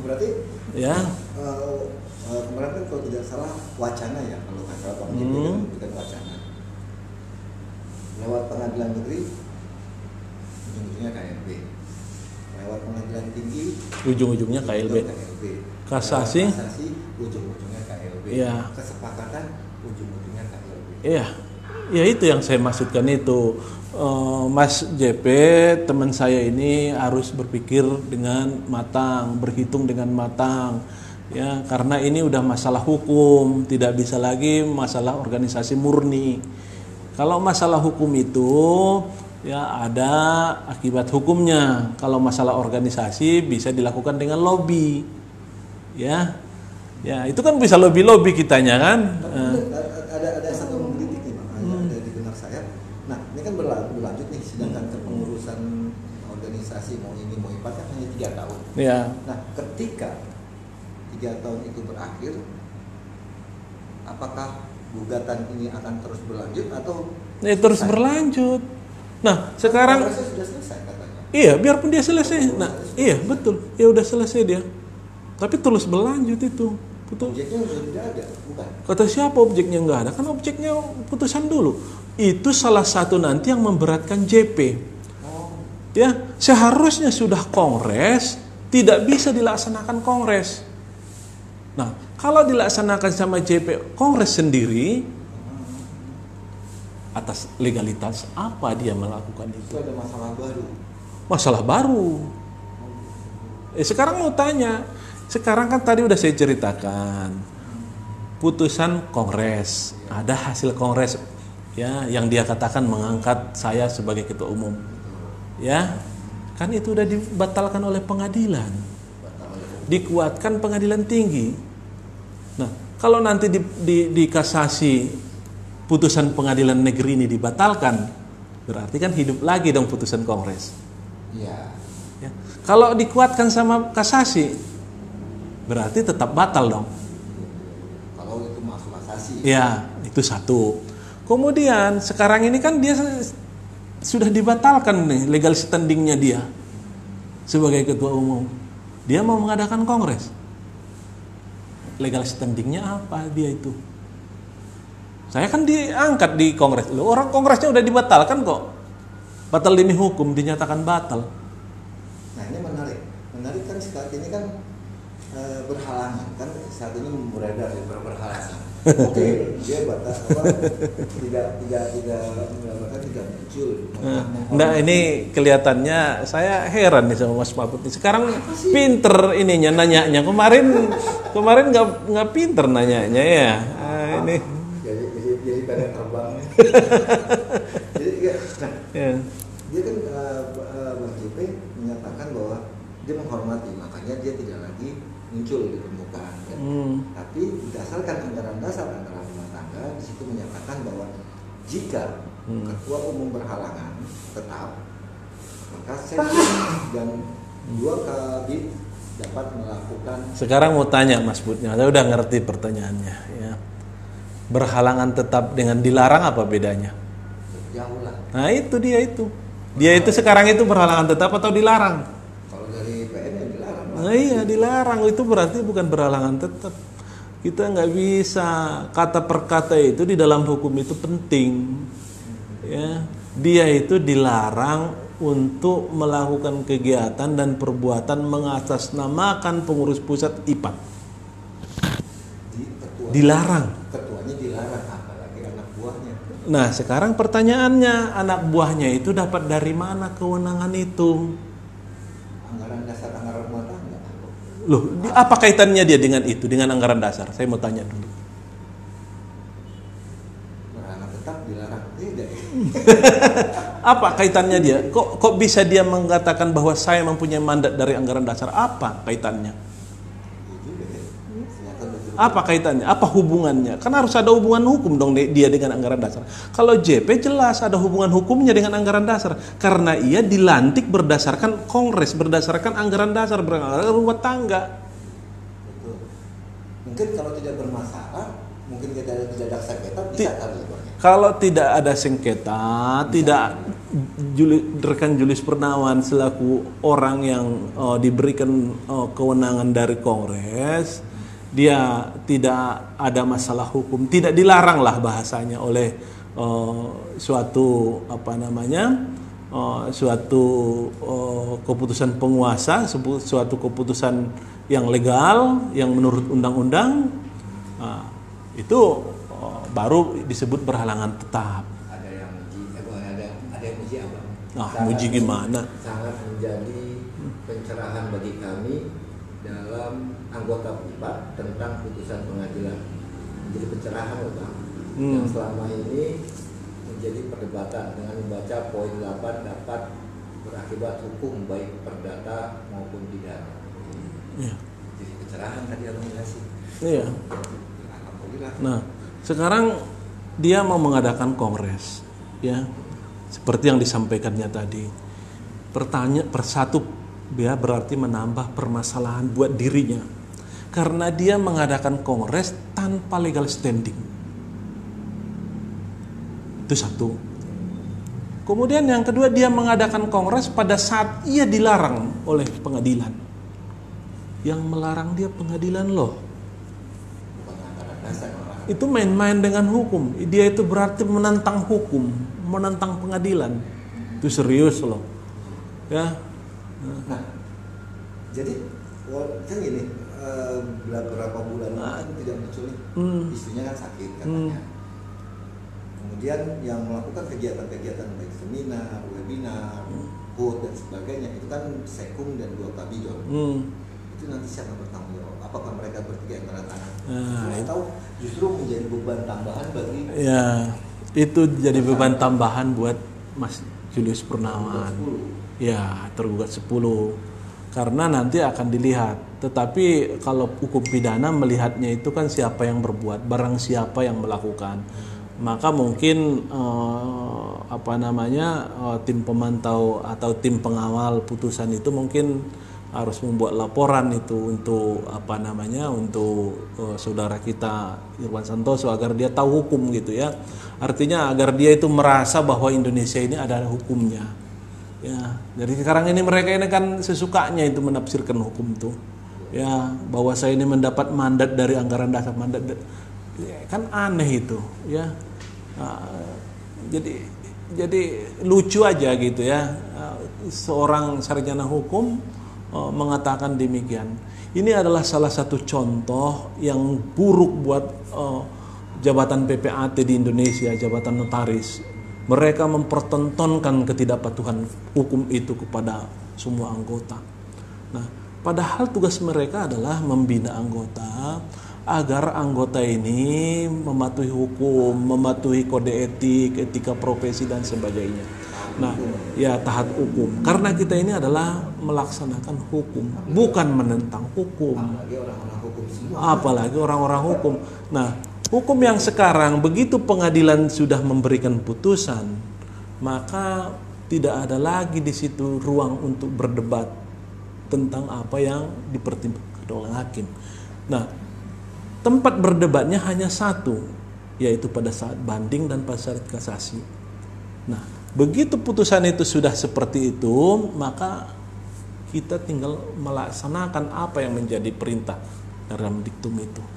Berarti Ya, eh, kemarin kan kalau tidak salah wacana ya kalau nggak salah Bang JP Hmm. kan wacana lewat pengadilan negeri ujung-ujungnya tinggi ujung-ujungnya KLB. KLB Kasasi? Kasasi ujung-ujungnya KLB Iya. kesepakatan ujung-ujungnya KLB Iya, ya itu yang saya maksudkan itu. Eh, Mas JP teman saya ini harus berpikir dengan matang berhitung dengan matang. Ya karena ini udah masalah hukum tidak bisa lagi masalah organisasi murni. Kalau masalah hukum itu ya ada akibat hukumnya. Kalau masalah organisasi bisa dilakukan dengan lobby. Ya ya itu kan bisa lobby lobby kitanya kan? Eh, ada ada satu mengkritik nih Bang, ada, ada di benak saya. Nah, ini kan berlanjut, nih, sedangkan kepengurusan organisasi mau ini mau IPA kan hanya tiga tahun. ya. Nah, ketika tiga tahun itu berakhir, apakah gugatan ini akan terus berlanjut atau ini terus berlanjut nah sekarang Kongresnya sudah selesai katanya? Iya, biarpun dia selesai. Nah, iya betul. Ya udah selesai dia. Tapi terus berlanjut itu. Betul. Objeknya sudah ada, bukan? Kata siapa objeknya nggak ada? Kan objeknya putusan dulu. Itu salah satu nanti yang memberatkan JP. Oh, Ya, seharusnya sudah kongres, tidak bisa dilaksanakan kongres. Nah, kalau dilaksanakan sama JP kongres sendiri, atas legalitas apa dia melakukan itu? itu ada masalah baru. masalah baru. Eh, sekarang mau tanya, sekarang kan tadi udah saya ceritakan putusan kongres, ada hasil kongres ya yang dia katakan mengangkat saya sebagai ketua umum, ya kan itu udah dibatalkan oleh pengadilan, dikuatkan pengadilan tinggi. Nah kalau nanti di, di, di kasasi putusan pengadilan negeri ini dibatalkan, berarti kan hidup lagi dong putusan kongres. Iya. Ya. Kalau dikuatkan sama kasasi, berarti tetap batal dong. Kalau itu masuk kasasi. Ya, itu satu. Kemudian sekarang ini kan dia sudah dibatalkan nih legal standingnya dia sebagai ketua umum. Dia mau mengadakan kongres. Legal standingnya apa dia itu? Saya kan diangkat di kongres. Loh, orang kongresnya udah dibatalkan kok. Batal demi hukum dinyatakan batal. Nah ini menarik, menarik kan saat ini kan e, berhalangan kan saat ini beredar ya ber- berhalangan. <laughs> Oke, dia batas apa tidak tidak tidak tidak muncul. Nah ini kelihatannya saya heran nih sama Mas Mahfud nih. Sekarang pinter ininya nanyanya. Kemarin kemarin nggak nggak pinter nanyanya ya. Ah, ini pengen terbang. <laughs> jadi ya, nah, ya. dia kan eh, eh, Bang JP menyatakan bahwa dia menghormati makanya dia tidak lagi muncul di permukaan kan? Hmm. tapi berdasarkan anggaran dasar anggaran rumah tangga di situ menyatakan bahwa jika Hmm. ketua umum berhalangan tetap maka sekjen dan dua kabit dapat melakukan Sekarang mau tanya Mas Budnya. Saya udah ngerti pertanyaannya. Berhalangan tetap dengan dilarang apa bedanya? jauh lah Nah itu dia itu. Dia itu sekarang itu berhalangan tetap atau dilarang? kalau dari PN ya dilarang. Nah iya dilarang itu berarti bukan berhalangan tetap. Kita nggak bisa kata per kata itu di dalam hukum itu penting. Ya, dia itu dilarang untuk melakukan kegiatan dan perbuatan mengatasnamakan pengurus pusat ketua Dilarang. Nah sekarang pertanyaannya anak buahnya itu dapat dari mana kewenangan itu? anggaran dasar anggaran rumah tangga Loh, di- apa kaitannya dia dengan itu, dengan anggaran dasar? Saya mau tanya dulu. berhalangan tetap dilarang tidak? <laughs> Apa kaitannya dia? Kok kok bisa dia mengatakan bahwa saya mempunyai mandat dari anggaran dasar? Apa kaitannya? Iya juga ya. Ternyata betul. Apa kaitannya? Apa hubungannya? Kan harus ada hubungan hukum dong dia dengan anggaran dasar. Kalau JP jelas ada hubungan hukumnya dengan anggaran dasar karena ia dilantik berdasarkan kongres, berdasarkan anggaran dasar, berdasarkan rumah tangga. Betul. Mungkin kalau tidak bermasalah, mungkin kita tidak ada sengketa bisa kali ya? Kalau tidak ada sengketa, tidak Juli, rekan Julius Pernawan selaku orang yang eh, diberikan eh, kewenangan dari Kongres, dia tidak ada masalah hukum, tidak dilarang lah bahasanya oleh eh, suatu apa namanya eh, suatu eh, keputusan penguasa, suatu keputusan yang legal, yang menurut undang-undang. Nah, itu oh, baru disebut berhalangan tetap. Ah, sangat- muji gimana? sangat menjadi pencerahan bagi kami dalam anggota PIPA tentang putusan pengadilan menjadi pencerahan loh bang Hmm. yang selama ini menjadi perdebatan dengan membaca poin 8 dapat berakibat hukum baik perdata maupun pidana Iya. jadi pencerahan tadi Iya. alhamdulillah Nah, sekarang dia mau mengadakan kongres, ya, seperti yang disampaikannya tadi. Pertanya persatu, dia berarti menambah permasalahan buat dirinya, karena dia mengadakan kongres tanpa legal standing. Itu satu. Kemudian yang kedua dia mengadakan kongres pada saat ia dilarang oleh pengadilan. Yang melarang dia pengadilan loh itu main-main dengan hukum. Dia itu berarti menentang hukum, menentang pengadilan. Itu serius loh. Ya. Nah, jadi kan gini, eh, beberapa bulan lalu kan tidak muncul nih, Hmm. istrinya kan sakit katanya. Kemudian yang melakukan kegiatan-kegiatan baik seminar, webinar, quote dan sebagainya itu kan sekum dan dua kabidon. Hmm. Itu nanti siapa bertanggung jawab? Apakah mereka bertiga yang tanda tangan? Nah, itu- Atau justru menjadi beban tambahan bagi Ya, itu jadi beban tambahan buat Mas Julius Purnawan. 10? Ya, tergugat 10. Karena nanti akan dilihat. Tetapi kalau hukum pidana melihatnya itu kan siapa yang berbuat, barang siapa yang melakukan. Maka mungkin eh, apa namanya eh, tim pemantau atau tim pengawal putusan itu mungkin harus membuat laporan itu untuk apa namanya untuk eh, saudara kita Irwan Santoso agar dia tahu hukum gitu ya. Artinya agar dia itu merasa bahwa Indonesia ini ada hukumnya. Ya, jadi sekarang ini mereka ini kan sesukanya itu menafsirkan hukum tuh. Ya, bahwa saya ini mendapat mandat dari anggaran dasar mandat da- ya, kan aneh itu, ya. Nah, jadi jadi lucu aja gitu ya. Ah, Seorang sarjana hukum eh, mengatakan demikian. Ini adalah salah satu contoh yang buruk buat eh, jabatan PPAT di Indonesia, jabatan notaris. Mereka mempertontonkan ketidakpatuhan hukum itu kepada semua anggota. Nah, padahal tugas mereka adalah membina anggota agar anggota ini mematuhi hukum, mematuhi kode etik, etika profesi dan sebagainya. Nah, ya taat hukum. Karena kita ini adalah melaksanakan hukum, bukan menentang hukum apalagi orang-orang hukum apalagi orang-orang hukum. Nah, hukum yang sekarang begitu pengadilan sudah memberikan putusan, maka tidak ada lagi di situ ruang untuk berdebat tentang apa yang dipertimbangkan oleh hakim. Nah, tempat berdebatnya hanya satu, yaitu pada saat banding dan pada saat kasasi. Nah, begitu putusan itu sudah seperti itu, maka kita tinggal melaksanakan apa yang menjadi perintah dalam diktum itu.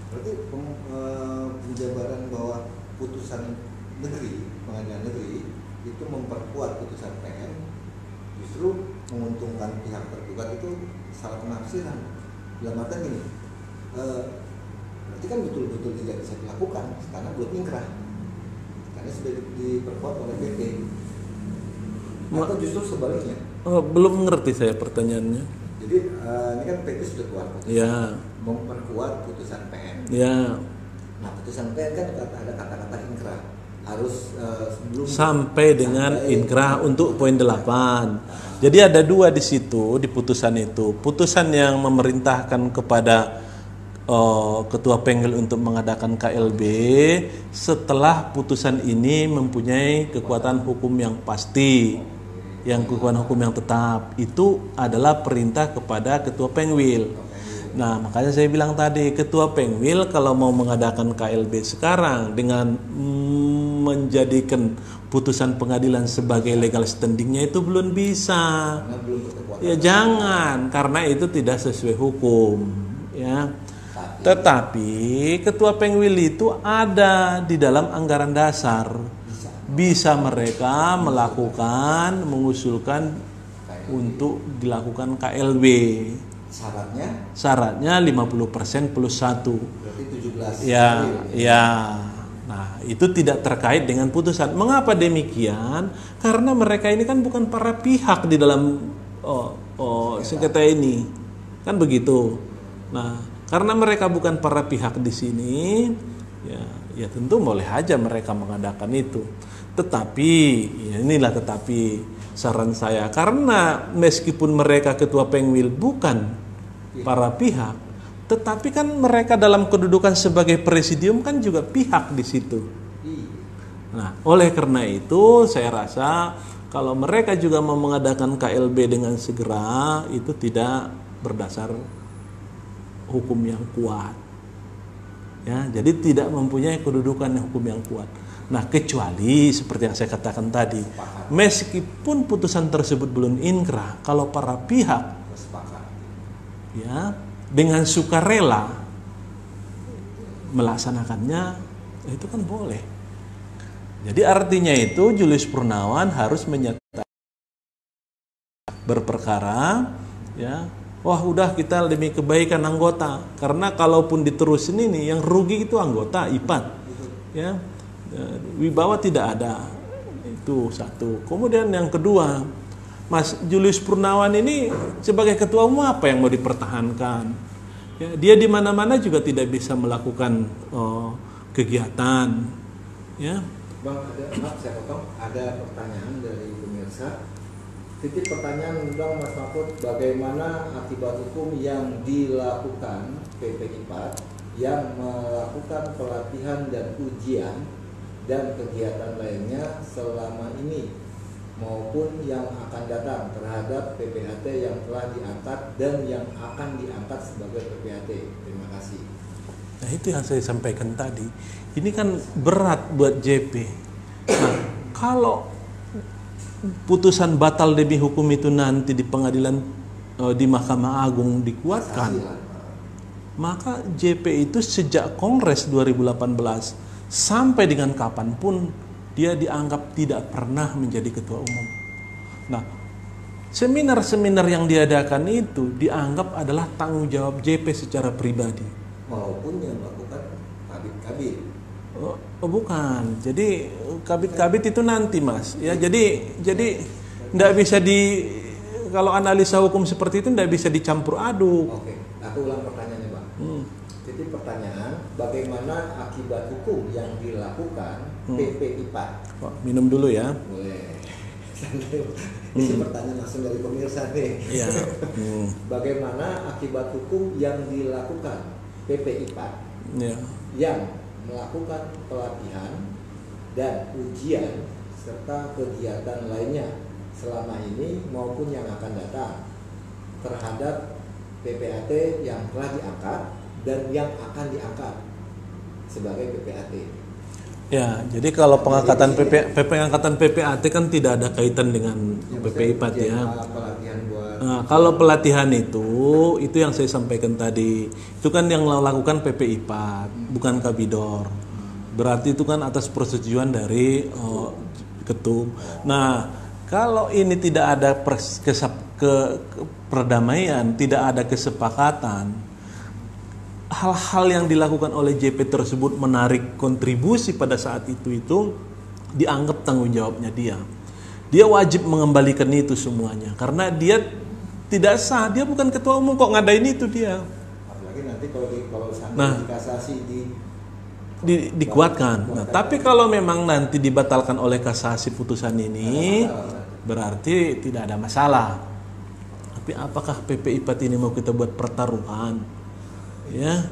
Penjabaran bahwa putusan negeri, pengadilan negeri itu memperkuat putusan PN justru menguntungkan pihak tergugat itu salah penafsiran. Dalam artian gini, eh, berarti kan betul-betul tidak bisa dilakukan karena belum ingkrah. Karena sudah di- diperkuat oleh PT. Atau justru sebaliknya. Oh, belum mengerti saya pertanyaannya. Jadi eh, ini kan PT sudah keluar putusan Ya, memperkuat putusan PN. ya. Nah putusan PN kan kata, ada kata-kata inkrah harus eh, sebelum Sampai dengan sampai- inkrah untuk poin 8. Jadi ada dua di situ di putusan itu. Putusan yang memerintahkan kepada eh, ketua panggil untuk mengadakan KLB setelah putusan ini mempunyai kekuatan hukum yang pasti. Yang kekuatan hukum yang tetap itu adalah perintah kepada ketua pengwil. Nah, makanya saya bilang tadi, ketua pengwil kalau mau mengadakan KLB sekarang dengan mm, menjadikan putusan pengadilan sebagai legal standingnya itu belum bisa. belum. Ya jangan, karena itu tidak sesuai hukum, ya. Tapi Tetapi ketua pengwil itu ada di dalam anggaran dasar. bisa Bisa mereka melakukan, mengusulkan untuk dilakukan KLB. Syaratnya Syaratnya 50% plus 1. berarti 17 Ya, April. ya. Nah, itu tidak terkait dengan putusan. Mengapa demikian? Karena mereka ini kan bukan para pihak di dalam oh, oh, sengketa ini, kan begitu. Nah, karena mereka bukan para pihak di sini, ya, ya tentu boleh aja mereka mengadakan itu. Tetapi, ya inilah tetapi saran saya, karena meskipun mereka ketua pengwil bukan para pihak, tetapi kan mereka dalam kedudukan sebagai presidium kan juga pihak di situ. Nah, oleh karena itu saya rasa kalau mereka juga mau mengadakan KLB dengan segera itu tidak berdasar hukum yang kuat. Ya, jadi tidak mempunyai kedudukan hukum yang kuat. Nah, kecuali seperti yang saya katakan tadi, meskipun putusan tersebut belum inkrah, kalau para pihak ya dengan sukarela melaksanakannya itu kan boleh. Jadi artinya itu Julius Purnawan harus menyatakan berperkara ya. Wah udah kita demi kebaikan anggota. Karena kalaupun diterusin ini yang rugi itu anggota IPAT ya wibawa tidak ada itu satu kemudian yang kedua Mas Julius Purnawan ini sebagai ketua umum apa yang mau dipertahankan? Ya, dia di mana-mana juga tidak bisa melakukan oh, kegiatan. Ya. Bang, ada, maaf saya potong, ada pertanyaan dari pemirsa. Titik pertanyaan Bang Mas Mahfud, bagaimana akibat hukum yang dilakukan PP IPAT yang melakukan pelatihan dan ujian dan kegiatan lainnya selama ini maupun yang akan datang terhadap PPAT yang telah diangkat dan yang akan diangkat sebagai PPAT. Terima kasih. Nah itu yang saya sampaikan tadi. Ini kan berat buat JP. Nah kalau putusan batal demi hukum itu nanti di pengadilan eh, di Mahkamah Agung dikuatkan, maka JP itu sejak Kongres 2018 sampai dengan kapan pun dia dianggap tidak pernah menjadi ketua umum. Nah, seminar-seminar yang diadakan itu dianggap adalah tanggung jawab JP secara pribadi. Maupun yang melakukan kabit-kabit. Oh, oh bukan. Jadi kabit-kabit itu nanti mas. Ya jadi jadi tidak bisa di kalau analisa hukum seperti itu tidak bisa dicampur aduk. Oke, aku ulang pertanyaannya bang. Hmm. Jadi pertanyaan, bagaimana akibat hukum yang dilakukan hmm. PP IPA. Oh, minum dulu ya. Boleh. <laughs> Ini hmm. pertanyaan langsung dari pemirsa nih. Ya. Hmm. <laughs> Bagaimana akibat hukum yang dilakukan PP IPA ya. yang melakukan pelatihan dan ujian serta kegiatan lainnya selama ini maupun yang akan datang terhadap PPAT yang telah diangkat dan yang akan diangkat sebagai PPAT. Ya, jadi kalau pengangkatan PP, PP pengangkatan PPAT kan tidak ada kaitan dengan PPIPAT ya. Nah, kalau pelatihan itu, itu yang saya sampaikan tadi, itu kan yang lakukan PPIPAT, bukan Kabidor. Berarti itu kan atas persetujuan dari oh, ketum. Nah, kalau ini tidak ada pers, kesap, ke, ke perdamaian, tidak ada kesepakatan, hal-hal yang dilakukan oleh JP tersebut menarik kontribusi pada saat itu itu dianggap tanggung jawabnya dia. Dia wajib mengembalikan itu semuanya karena dia tidak sah, dia bukan ketua umum kok ngadain itu dia. Apalagi nanti kalau di, kalau nah, kasasi di di, dikuatkan. Nah, tapi kalau memang nanti dibatalkan oleh kasasi putusan ini, berarti tidak ada masalah. Tapi apakah PPIPAT ini mau kita buat pertaruhan? Ya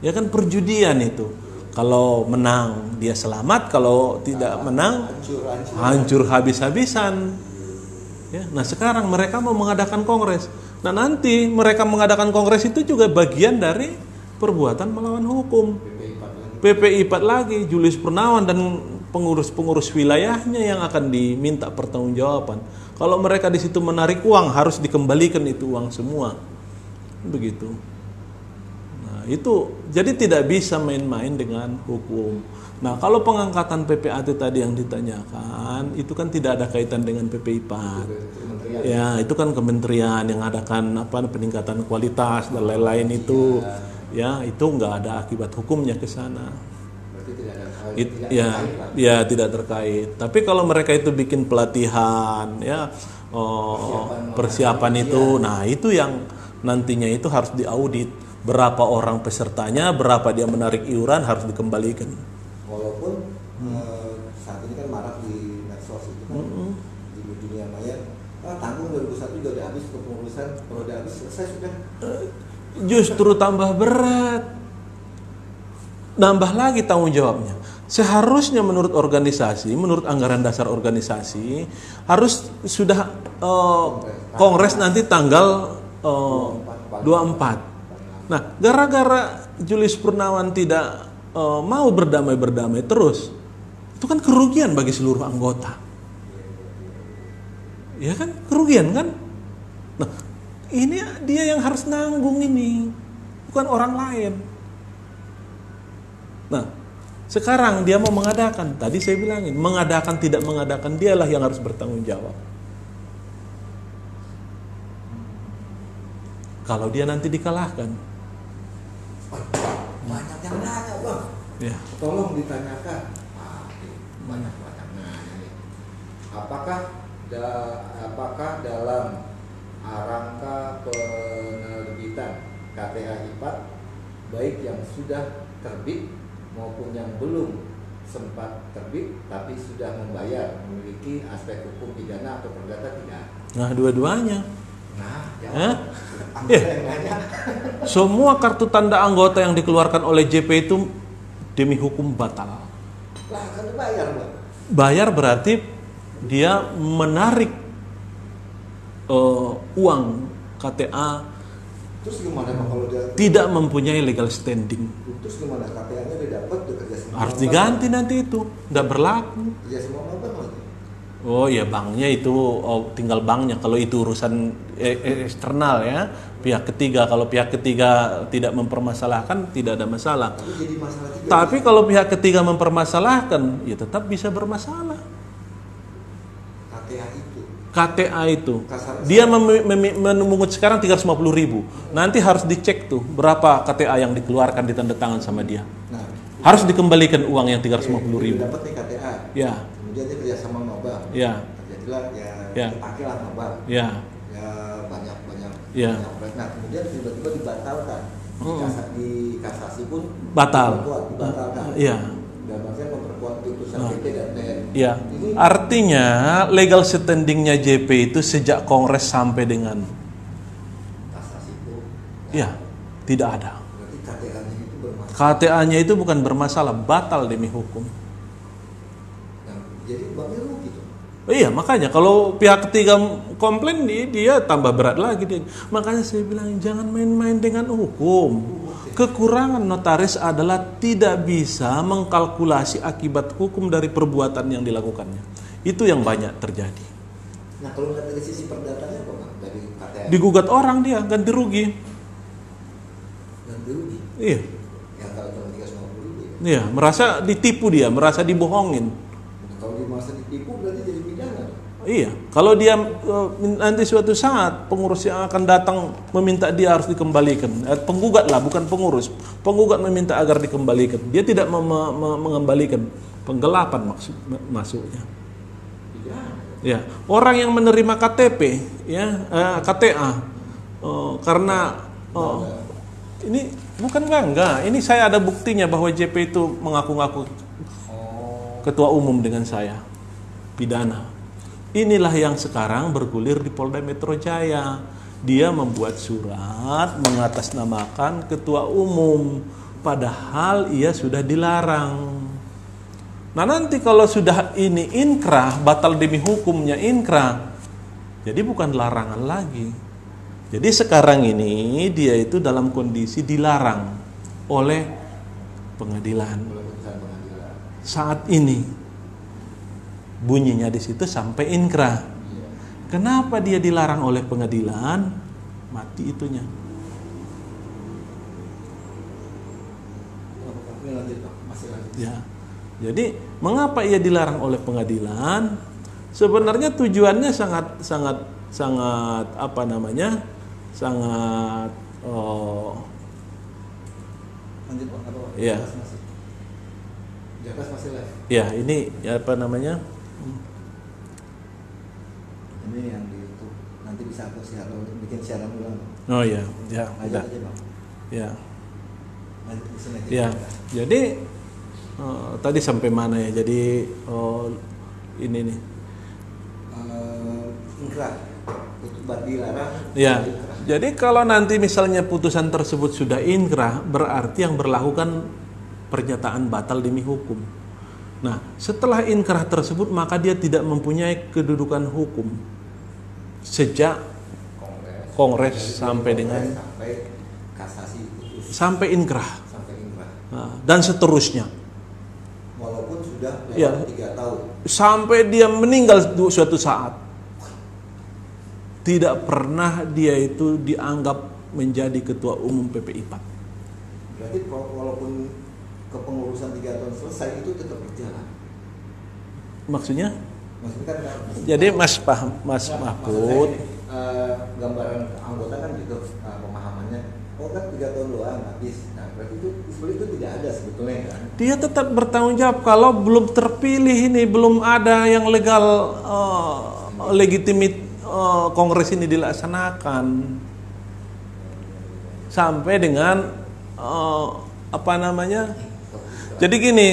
ya kan perjudian itu kalau menang dia selamat kalau tidak menang hancur habis-habisan ya nah sekarang mereka mau mengadakan kongres nah nanti mereka mengadakan kongres itu juga bagian dari perbuatan melawan hukum PPI 4 lagi Julius Purnawan dan pengurus-pengurus wilayahnya yang akan diminta pertanggungjawaban kalau mereka di situ menarik uang harus dikembalikan itu uang semua begitu itu jadi tidak bisa main-main dengan hukum. Nah, kalau pengangkatan PPAT tadi yang ditanyakan, itu kan tidak ada kaitan dengan PPIPA. Ya, itu kan kementerian yang adakan apa peningkatan kualitas dan lain-lain itu. Ya, itu nggak ada akibat hukumnya ke sana. It- ya, terkait ya tidak terkait. Tapi kalau mereka itu bikin pelatihan, ya oh, Persiapan persiapan itu, nah itu yang nantinya itu harus diaudit berapa orang pesertanya, berapa dia menarik iuran harus dikembalikan. walaupun eh, saat ini kan marak di medsos itu kan Mm-mm. di dunia maya ah, tanggung 2001 juga udah habis kepengurusan kalau udah habis selesai sudah Justru tambah berat, nambah lagi tanggung jawabnya. Seharusnya menurut organisasi, menurut anggaran dasar organisasi harus sudah eh, kongres nanti tanggal eh, 24. Nah, gara-gara Julius Purnawan tidak eh, mau berdamai-berdamai terus, itu kan kerugian bagi seluruh anggota. Ya kan, kerugian kan? Nah, ini dia yang harus nanggung ini, bukan orang lain. Nah, sekarang dia mau mengadakan. Tadi saya bilangin, mengadakan tidak mengadakan dialah yang harus bertanggung jawab. Kalau dia nanti dikalahkan, banyak yang nanya bang ya. tolong ditanyakan banyak banyak nanya nih apakah da, apakah dalam rangka penerbitan KTA IPAT baik yang sudah terbit maupun yang belum sempat terbit tapi sudah membayar memiliki aspek hukum pidana atau perdata tidak Nah, dua-duanya. Nah yang nanya Semua kartu tanda anggota yang dikeluarkan oleh JP itu demi hukum batal. lah kan bang Bayar berarti dia menarik eh, uang KTA terus gimana kalau dia tidak mempunyai legal standing. terus gimana KTA-nya dia dapat dia kerja sama Harus diganti nanti itu, tidak berlaku. kerja sama lagi Oh iya banknya itu oh, tinggal banknya. Kalau itu urusan eh, eh, eksternal ya. Pihak ketiga kalau pihak ketiga tidak mempermasalahkan tidak ada masalah. tapi masalah juga Tapi kalau pihak ketiga mempermasalahkan ya tetap bisa bermasalah. KTA itu. KTA itu. Kasar- dia mem- mem- memungut sekarang 350 ribu. Nanti harus dicek tuh berapa KTA yang dikeluarkan di tanda tangan sama dia. Nah. Harus dikembalikan uang yang 350 oke, ribu dapat nih KTA ya kemudian dia kerja sama bank ya terjadilah ya Ya. dipakai lah sama bank ya ya banyak banyak Ya. banyak nah kemudian tiba-tiba dibatalkan. Di, Hmm. kasa- di kasasi pun Batal. diperkuat, dibatalkan. Iya. dan maksudnya memperkuat putusan Nah. PT dan TN ya ini artinya legal standingnya JP itu sejak kongres sampai dengan kasasi itu ya. Tidak ada. KTA-nya itu bukan bermasalah batal demi hukum jadi banknya rugi tuh Iya makanya kalau pihak ketiga komplain dia, dia tambah berat lagi dia. Makanya saya bilang jangan main-main dengan hukum. Kekurangan notaris adalah tidak bisa mengkalkulasi akibat hukum dari perbuatan yang dilakukannya. Itu yang banyak terjadi. nah kalau dari sisi perdatanya apa dari KTA Digugat orang dia ganti rugi. ganti rugi Iya, yang kalau tiga ribu ya iya merasa ditipu dia, merasa dibohongin. Merasa ditipu berarti jadi pidana. Iya, kalau dia eh, nanti suatu saat pengurus yang akan datang meminta dia harus dikembalikan, Eh, penggugat lah bukan pengurus, penggugat meminta agar dikembalikan, dia tidak mengembalikan. Penggelapan maksud masuknya. Ya, orang yang menerima KTP, ya eh, KTA, eh, karena eh, ini bukan bangga, ini saya ada buktinya bahwa JP itu mengaku-ngaku oh. ketua umum dengan saya pidana. Inilah yang sekarang bergulir di Polda Metro Jaya. Dia membuat surat mengatasnamakan ketua umum padahal ia sudah dilarang. Nah nanti kalau sudah ini inkrah batal demi hukumnya inkrah jadi bukan larangan lagi. Jadi sekarang ini dia itu dalam kondisi dilarang oleh pengadilan. Saat ini bunyinya di situ sampai inkrah. iya Kenapa dia dilarang oleh pengadilan? Mati itunya. Ya. Jadi mengapa ia dilarang oleh pengadilan? Sebenarnya tujuannya sangat sangat sangat apa namanya? Sangat oh, lanjut Pak apa Pak? Iya. Masih, masih. Jakas masih live. Ya, ini ya apa namanya? Ini yang di YouTube. Nanti bisa aku siaran bikin siaran ulang. Oh ya, ya, Aja aja bang. Ya. Ya, jadi eh, tadi sampai mana ya? Jadi oh, ini nih. Eh, ingkrah. Dilarang. Ya, jadi kalau nanti misalnya putusan tersebut sudah inkrah, berarti yang berlaku kan pernyataan batal demi hukum. Nah, setelah inkrah tersebut maka dia tidak mempunyai kedudukan hukum sejak Kongres. Kongres sampai Kongres dengan sampai kasasi putus sampai inkrah sampai ingkrah. Nah, dan seterusnya Walaupun sudah lewat Ya. tiga tahun. sampai dia meninggal suatu saat tidak pernah dia itu dianggap menjadi ketua umum PPI. Berarti walaupun kepengurusan tiga tahun selesai itu tetap berjalan. Maksudnya? Maksudnya kan Jadi Mas paham, Mas maksud Mahfud, eh, gambaran anggota kan gitu eh, pemahamannya. Oh kan tiga tahun doang habis. Nah berarti itu sebenarnya itu tidak ada sebetulnya kan. dia tetap bertanggung jawab kalau belum terpilih ini belum ada yang legal eh, legitimit eh, kongres ini dilaksanakan sampai dengan eh, apa namanya? Jadi gini,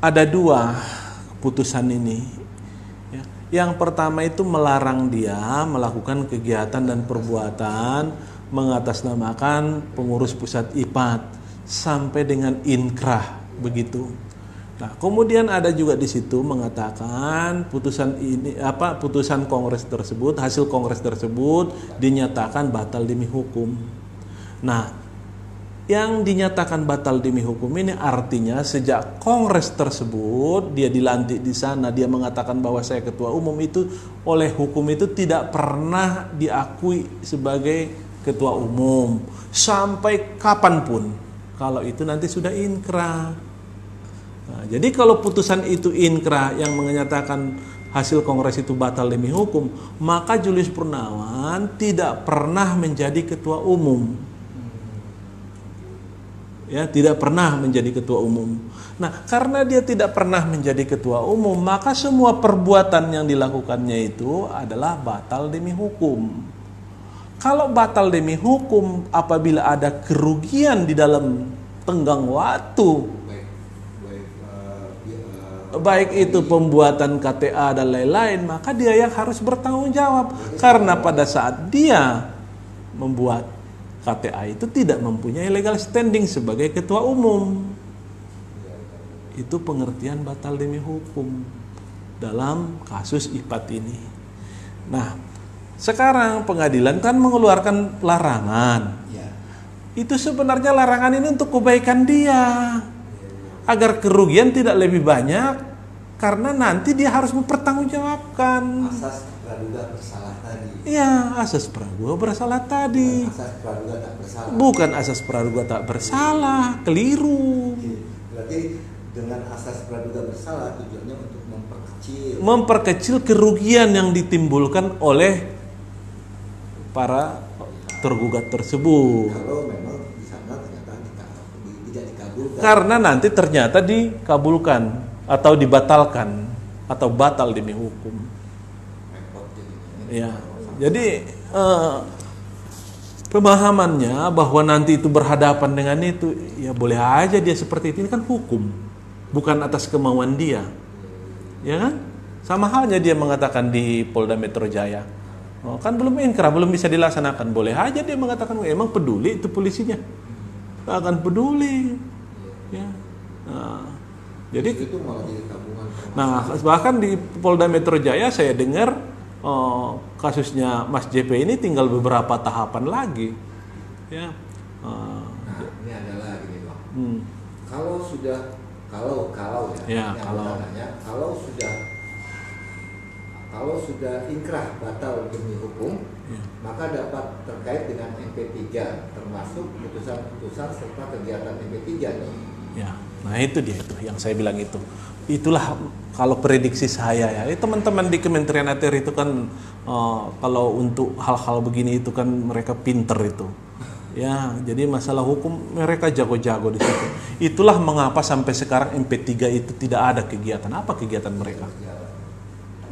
ada dua keputusan ini. Ya. Yang pertama itu melarang dia melakukan kegiatan dan perbuatan mengatasnamakan pengurus pusat IPAT sampai dengan inkrah begitu. Nah, kemudian ada juga di situ mengatakan putusan ini apa putusan kongres tersebut, hasil kongres tersebut dinyatakan batal demi hukum. Nah, yang dinyatakan batal demi hukum ini artinya sejak kongres tersebut dia dilantik di sana dia mengatakan bahwa saya ketua umum itu oleh hukum itu tidak pernah diakui sebagai ketua umum. Sampai kapan pun? Kalau itu nanti sudah inkrah. Nah, jadi kalau putusan itu inkrah yang menyatakan hasil kongres itu batal demi hukum, maka Julius Purnawan tidak pernah menjadi ketua umum ya tidak pernah menjadi ketua umum. Nah, karena dia tidak pernah menjadi ketua umum, maka semua perbuatan yang dilakukannya itu adalah batal demi hukum. Kalau batal demi hukum apabila ada kerugian di dalam tenggang waktu, Baik, baik, eh, eh, baik itu pembuatan KTA dan lain-lain, maka dia yang harus bertanggung jawab karena pada saat dia membuat KTA itu tidak mempunyai legal standing sebagai ketua umum. Itu pengertian batal demi hukum dalam kasus IPAT ini. Nah, sekarang pengadilan kan mengeluarkan larangan. ya, Itu sebenarnya larangan ini untuk kebaikan dia. Agar kerugian tidak lebih banyak karena nanti dia harus mempertanggungjawabkan. asas praduga bersalah tadi. Iya, asas praduga bersalah tadi. Asas praduga tak bersalah. Bukan asas praduga tak bersalah, keliru. Berarti dengan asas praduga bersalah tujuannya untuk memperkecil Memperkecil kerugian yang ditimbulkan oleh para tergugat tersebut. kalau memang di sana ternyata tidak dikabulkan. Karena nanti ternyata dikabulkan atau dibatalkan atau batal demi hukum. Ya, jadi eh, pemahamannya bahwa nanti itu berhadapan dengan itu, ya boleh aja dia seperti itu. Ini kan hukum, bukan atas kemauan dia, ya kan? Sama halnya dia mengatakan di Polda Metro Jaya, oh, kan belum inkrah, belum bisa dilaksanakan. Boleh aja dia mengatakan, emang peduli itu polisinya, Nggak akan peduli, ya. Nah, jadi itu malah jadi tabungan Nah, bahkan di Polda Metro Jaya saya dengar eh, kasusnya Mas JP ini tinggal beberapa tahapan lagi. Ya. Eh, Nah, ini adalah gini bang. hmm, Kalau sudah kalau kalau ya, Ya, kalau. pertanyaannya, kalau sudah kalau sudah inkrah batal demi hukum, ya. maka dapat terkait dengan MP3 termasuk putusan-putusan serta kegiatan MP3 nih. Ya, nah itu dia itu yang saya bilang itu. Itulah kalau prediksi saya ya. Eh, Teman-teman di Kementerian ATR itu kan eh, kalau untuk hal-hal begini itu kan mereka pinter itu. Ya, jadi masalah hukum mereka jago-jago di situ. Itulah mengapa sampai sekarang MP3 itu tidak ada kegiatan. Apa kegiatan mereka?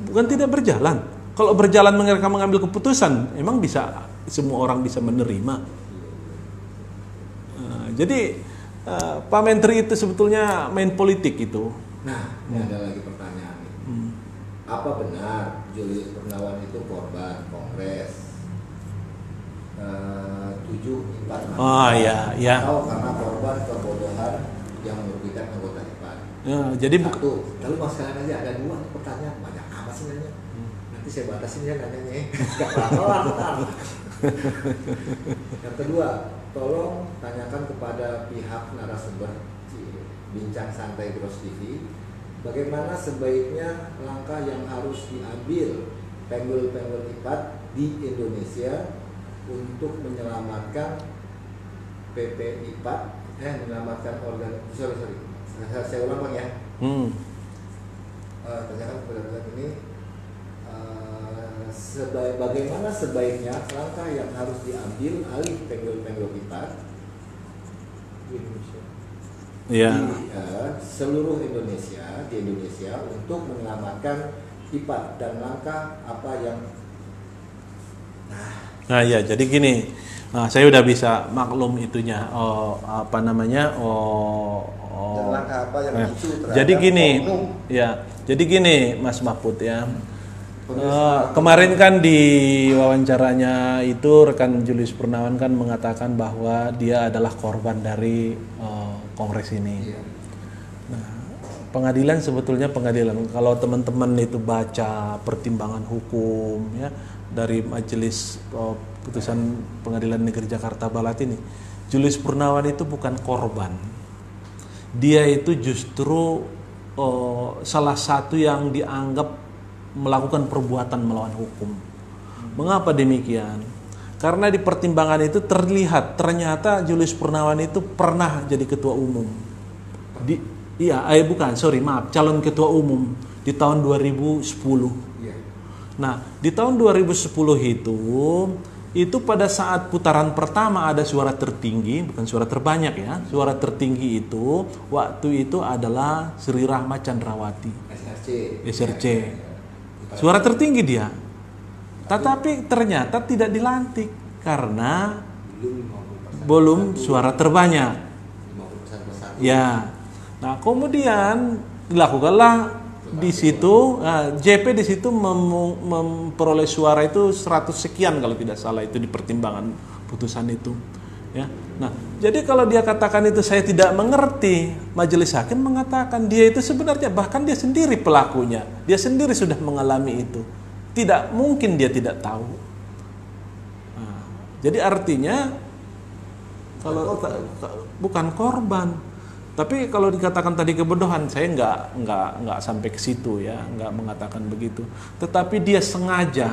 Bukan tidak berjalan. Kalau berjalan mereka mengambil keputusan, emang bisa semua orang bisa menerima. Nah, jadi eh, Pak Menteri itu sebetulnya main politik itu. Nah, ini ada lagi pertanyaan nih. Hmm. Apa benar Julius Purnawan itu korban kongres eh, tujuh empat Oh, iya, iya. Atau karena korban kebodohan yang merugikan anggota IPAN? Ya, jadi Satu, lalu mas sekalian aja ada dua nih pertanyaan banyak apa sih nanya? Nanti saya batasin ya nanyanya, ya. <laughs> nggak ntar. <laughs> Yang kedua, tolong tanyakan kepada pihak narasumber bincang santai Bros TV, bagaimana sebaiknya langkah yang harus diambil penggul-penggul IPAT di Indonesia untuk menyelamatkan PP IPAT, eh menyelamatkan organ, sorry sorry, saya, saya ulang bang ya. hmm. Tanyakan kepada pihak ini eh, sebaik bagaimana sebaiknya langkah yang harus diambil alih penggul-penggul IPAT di Indonesia ya. di eh, seluruh Indonesia di Indonesia untuk menyelamatkan IPAT dan langkah apa yang Nah ya, jadi gini, nah, saya udah bisa maklum itunya, oh, apa namanya, oh, oh. dan langkah apa yang Ya. itu Jadi gini, oknum ya, jadi gini, Mas Mahfud ya. Eh, kemarin kan di wawancaranya itu rekan Julius Purnawan kan mengatakan bahwa dia adalah korban dari eh, kongres ini. Iya. Pengadilan sebetulnya pengadilan. Kalau teman-teman itu baca pertimbangan hukum ya dari majelis eh, putusan Pengadilan Negeri Jakarta Barat ini, Julius Purnawan itu bukan korban. Dia itu justru eh, salah satu yang dianggap melakukan perbuatan melawan hukum. Mengapa demikian? Karena di pertimbangan itu terlihat ternyata Julius Purnawan itu pernah jadi ketua umum. Di, iya, eh bukan, sorry, maaf, calon ketua umum di tahun 2010. Iya. Nah, di tahun 2010 itu itu pada saat putaran pertama ada suara tertinggi, bukan suara terbanyak ya. Suara tertinggi itu waktu itu adalah Sri Rahma Chandrawati, SRC SRC. Iya. Suara tertinggi dia. Tetapi ternyata tidak dilantik karena belum 50% belum suara terbanyak. 50% plus satu Ya. Nah, kemudian dilakukanlah di situ nah, JP di situ mem- memperoleh suara itu 100 sekian kalau tidak salah itu di pertimbangan putusan itu. Ya. Nah, jadi kalau dia katakan itu saya tidak mengerti, majelis hakim mengatakan dia itu sebenarnya bahkan dia sendiri pelakunya. Dia sendiri sudah mengalami itu. Tidak mungkin dia tidak tahu. Nah, jadi artinya kalau bukan korban tapi kalau dikatakan tadi kebodohan saya nggak nggak nggak sampai ke situ ya nggak mengatakan begitu. Tetapi dia sengaja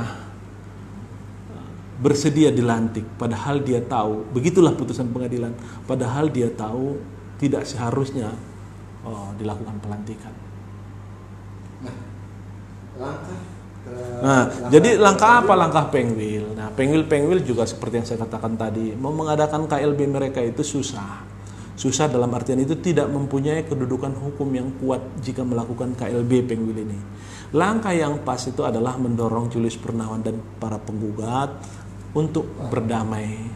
uh, bersedia dilantik padahal dia tahu begitulah putusan pengadilan padahal dia tahu tidak seharusnya oh, dilakukan pelantikan. Nah, langkah Nah, jadi langkah apa langkah Pengwil? Nah, Pengwil-Pengwil juga seperti yang saya katakan tadi, mau mengadakan KLB mereka itu susah. Susah dalam artian itu tidak mempunyai kedudukan hukum yang kuat jika melakukan KLB Pengwil ini. Langkah yang pas itu adalah mendorong Julius Purnawan dan para penggugat untuk berdamai.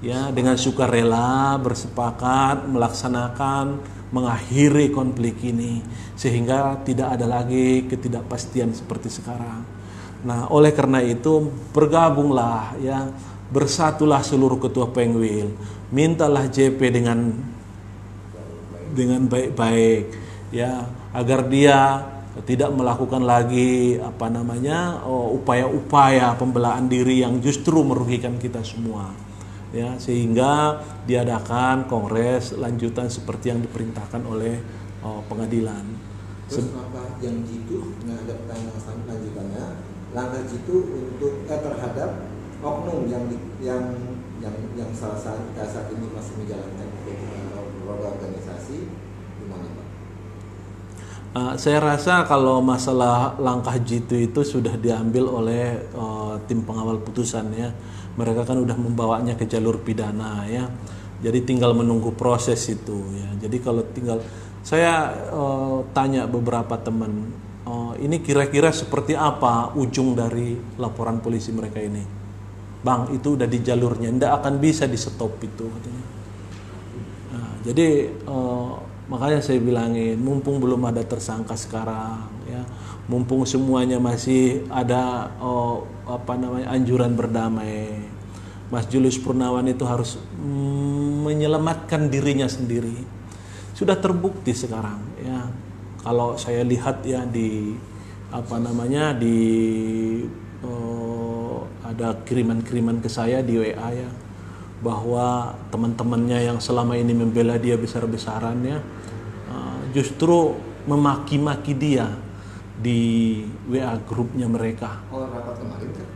Ya, dengan sukarela bersepakat melaksanakan mengakhiri konflik ini sehingga tidak ada lagi ketidakpastian seperti sekarang. Nah, oleh karena itu bergabunglah ya, bersatulah seluruh ketua Pengwil. Mintalah JP dengan dengan baik-baik ya, agar dia tidak melakukan lagi apa namanya oh, upaya-upaya pembelaan diri yang justru merugikan kita semua ya. Sehingga diadakan kongres lanjutan seperti yang diperintahkan oleh oh, pengadilan. Terus langkah yang jitu, nah ada lanjutannya, langkah jitu untuk eh, terhadap oknum yang yang yang yang salah satu saat ini masih menjalankan roda organisasi gimana Pak? Uh, saya rasa kalau masalah langkah jitu itu sudah diambil oleh uh, tim pengawal putusan ya. Mereka kan udah membawanya ke jalur pidana ya. Jadi tinggal menunggu proses itu ya. Jadi kalau tinggal saya uh, tanya beberapa teman, uh, ini kira-kira seperti apa ujung dari laporan polisi mereka ini? Bang, itu udah di jalurnya, tidak akan bisa di stop itu katanya. Nah, jadi uh, makanya saya bilangin mumpung belum ada tersangka sekarang ya mumpung semuanya masih ada oh, apa namanya anjuran berdamai Mas Julius Purnawan itu harus mm, menyelamatkan dirinya sendiri sudah terbukti sekarang kalau saya lihat ya di apa namanya di oh, ada kiriman-kiriman ke saya di WA ya bahwa teman-temannya yang selama ini membela dia besar-besarannya justru memaki-maki dia di WA grupnya mereka. Oh rapat kemarin kan?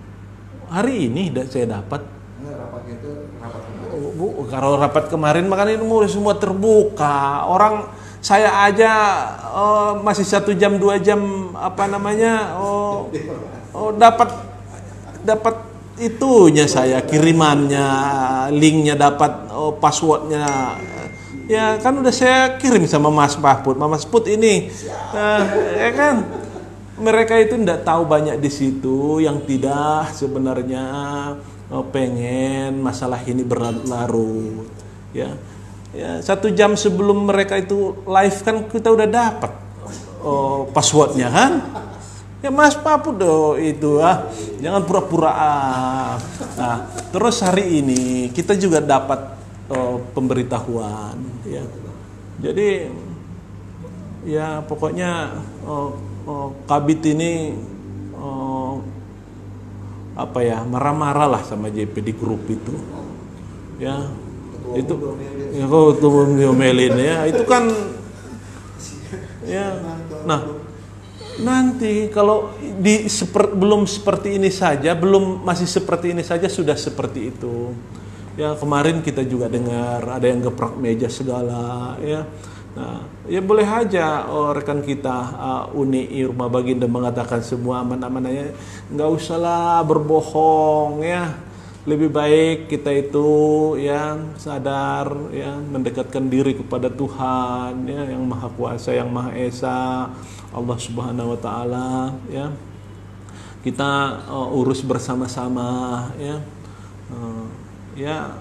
Hari ini saya dapat. Enggak rapatnya itu rapat kemarin. Oh, bu, kalau rapat kemarin makanya ini semua terbuka. Orang saya aja oh, masih satu jam dua jam apa namanya oh, oh dapat dapat itunya saya kirimannya linknya dapat oh, passwordnya. Ya kan udah saya kirim sama Mas Mahfud, Mas Put ini, nah, ya kan? Mereka itu tidak tahu banyak di situ yang tidak sebenarnya oh, pengen masalah ini berlarut, ya. Ya satu jam sebelum mereka itu live kan kita udah dapat oh, passwordnya kan. Ya Mas Mahfud do itu ah, jangan pura-pura ah. Nah, terus hari ini kita juga dapat uh, pemberitahuan ya jadi ya pokoknya uh, uh, kabit ini uh, apa ya marah-marah lah sama JP di grup itu ya itu ya kau tuh diomelin ya itu kan ya nah nanti kalau di seper, belum seperti ini saja belum masih seperti ini saja sudah seperti itu Ya kemarin kita juga dengar ada yang geprak meja segala ya. Nah, ya boleh aja oh, rekan kita uh, Uni Irma Baginda mengatakan semua aman-aman aja. Nggak usahlah berbohong ya. Lebih baik kita itu ya sadar ya mendekatkan diri kepada Tuhan ya yang Maha Kuasa, yang Maha Esa, Allah Subhanahu wa taala ya. Kita uh, urus bersama-sama ya. Uh, ya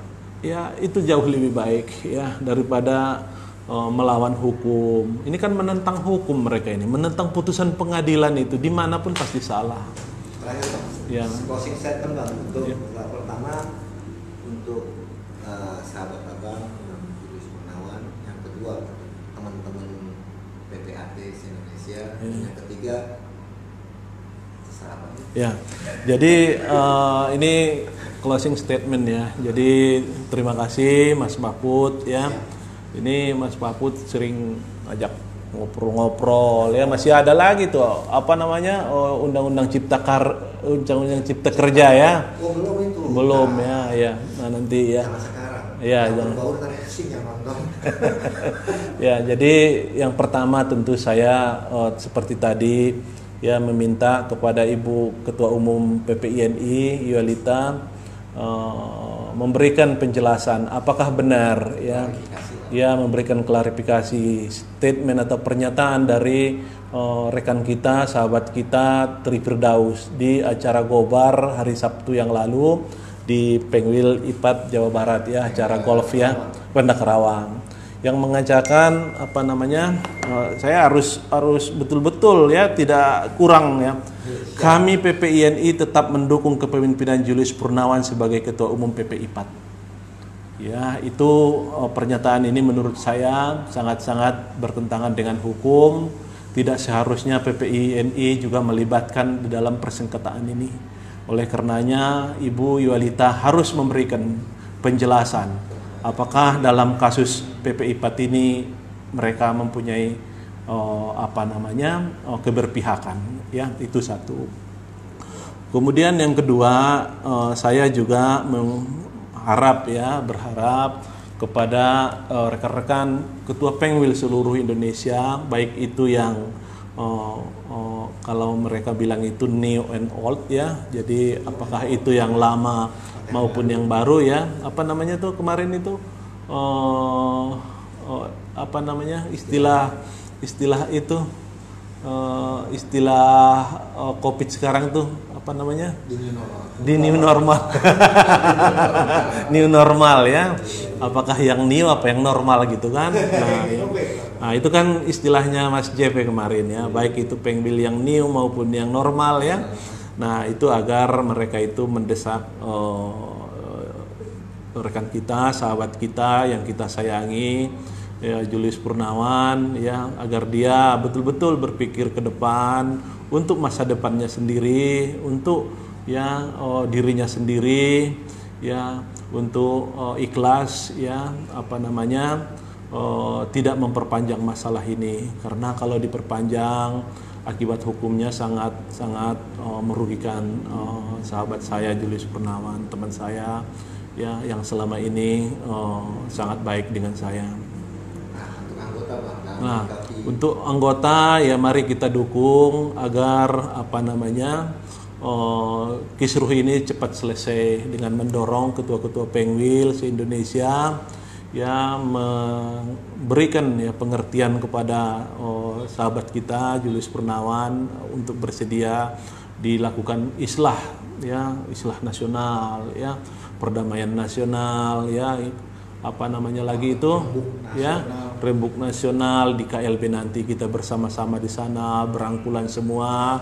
ya itu jauh lebih baik ya daripada uh, melawan hukum. Ini kan menentang hukum mereka ini, menentang putusan pengadilan itu di mana pun pasti salah. Terakhir, ya. closing statement untuk ya. pertama untuk uh, sahabat abang Julius Purnawan, yang kedua teman-teman PPAT Ya. yang ketiga Ya, jadi uh, ini closing statement ya. Jadi terima kasih Mas Mahfud ya. Ini Mas Mahfud sering ajak ngobrol-ngobrol ya. Masih ada lagi tuh apa namanya oh, undang-undang cipta kar undang-undang cipta kerja ya. Oh, belum itu. Belum ya ya. Nah nanti ya ya jangan <laughs> <laughs> ya jadi yang pertama tentu saya oh, seperti tadi ya meminta kepada Ibu Ketua Umum PPINI Yolita uh, memberikan penjelasan apakah benar ya ya memberikan klarifikasi statement atau pernyataan dari uh, rekan kita sahabat kita Tri Firdaus di acara Gobar hari Sabtu yang lalu di Pengwil Ipat Jawa Barat ya acara golf ya Pendak Rawang yang mengajarkan apa namanya uh, saya harus harus betul-betul ya tidak kurang ya. Kami PPINI tetap mendukung kepemimpinan Julius Purnawan sebagai ketua umum PPI PAT ya itu uh, pernyataan ini menurut saya sangat-sangat bertentangan dengan hukum. Tidak seharusnya PPINI juga melibatkan di dalam persengketaan ini oleh karenanya Ibu Yualita harus memberikan penjelasan apakah dalam kasus PPI PAT ini mereka mempunyai uh, apa namanya uh, keberpihakan. Ya itu satu. Kemudian yang kedua uh, saya juga mengharap ya berharap kepada rekan-rekan ketua Pengwil seluruh Indonesia, baik itu yang eh, eh, kalau mereka bilang itu new and old ya, jadi apakah itu yang lama maupun yang baru ya, apa namanya tuh kemarin itu eh, eh, apa namanya istilah istilah itu eh, istilah eh, covid sekarang tuh apa namanya? Di new normal. <laughs> New normal. Ya. Apakah yang new apa yang normal gitu kan? Nah. Nah, itu kan istilahnya Mas JP kemarin ya. Baik itu pengbil yang new maupun yang normal ya. Nah itu agar mereka itu mendesak eh, rekan kita sahabat kita yang kita sayangi ya Julius Purnawan ya agar dia betul-betul berpikir ke depan untuk masa depannya sendiri untuk ya oh, dirinya sendiri ya untuk oh, ikhlas ya apa namanya oh, tidak memperpanjang masalah ini karena kalau diperpanjang akibat hukumnya sangat sangat oh, merugikan oh, sahabat saya Julius Purnawan teman saya ya yang selama ini oh, sangat baik dengan saya. Nah, untuk anggota ya mari kita dukung agar apa namanya eh, kisruh ini cepat selesai dengan mendorong ketua-ketua Pengwil se Indonesia ya memberikan ya pengertian kepada oh, sahabat kita Julius Purnawan untuk bersedia dilakukan islah ya islah nasional ya perdamaian nasional ya apa namanya lagi itu ya rembuk nasional di KLB nanti kita bersama-sama di sana berangkulan semua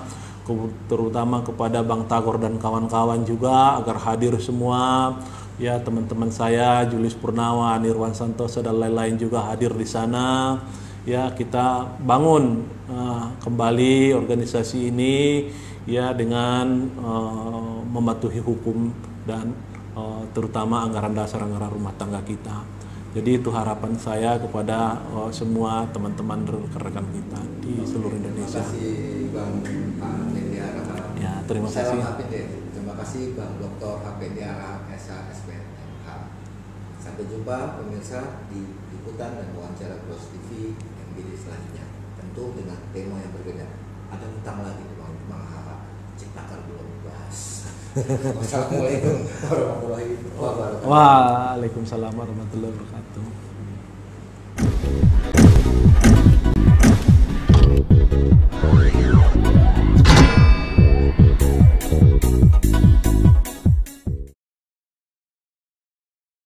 terutama kepada Bang Tagor dan kawan-kawan juga agar hadir semua ya teman-teman saya Julius Purnawan, Irwan Santoso dan lain-lain juga hadir di sana ya kita bangun eh, kembali organisasi ini ya dengan eh, mematuhi hukum dan eh, terutama anggaran dasar anggaran rumah tangga kita. Jadi itu harapan saya kepada eh, semua teman-teman rekan-rekan kita di seluruh Terima Indonesia. kasih Bang HPD Arah. Ya, terima Saya kasih. Bang HPD. Terima kasih Bang Dr. HPD Arah SH SPMH. Sampai jumpa pemirsa di liputan dan wawancara Cross TV yang selanjutnya. Tentu dengan tema yang berbeda. Ada tentang lagi tentang Bang Ciptakan belum bahas. <laughs> Wassalamualaikum warahmatullahi wabarakatuh. Waalaikumsalam warahmatullahi wabarakatuh.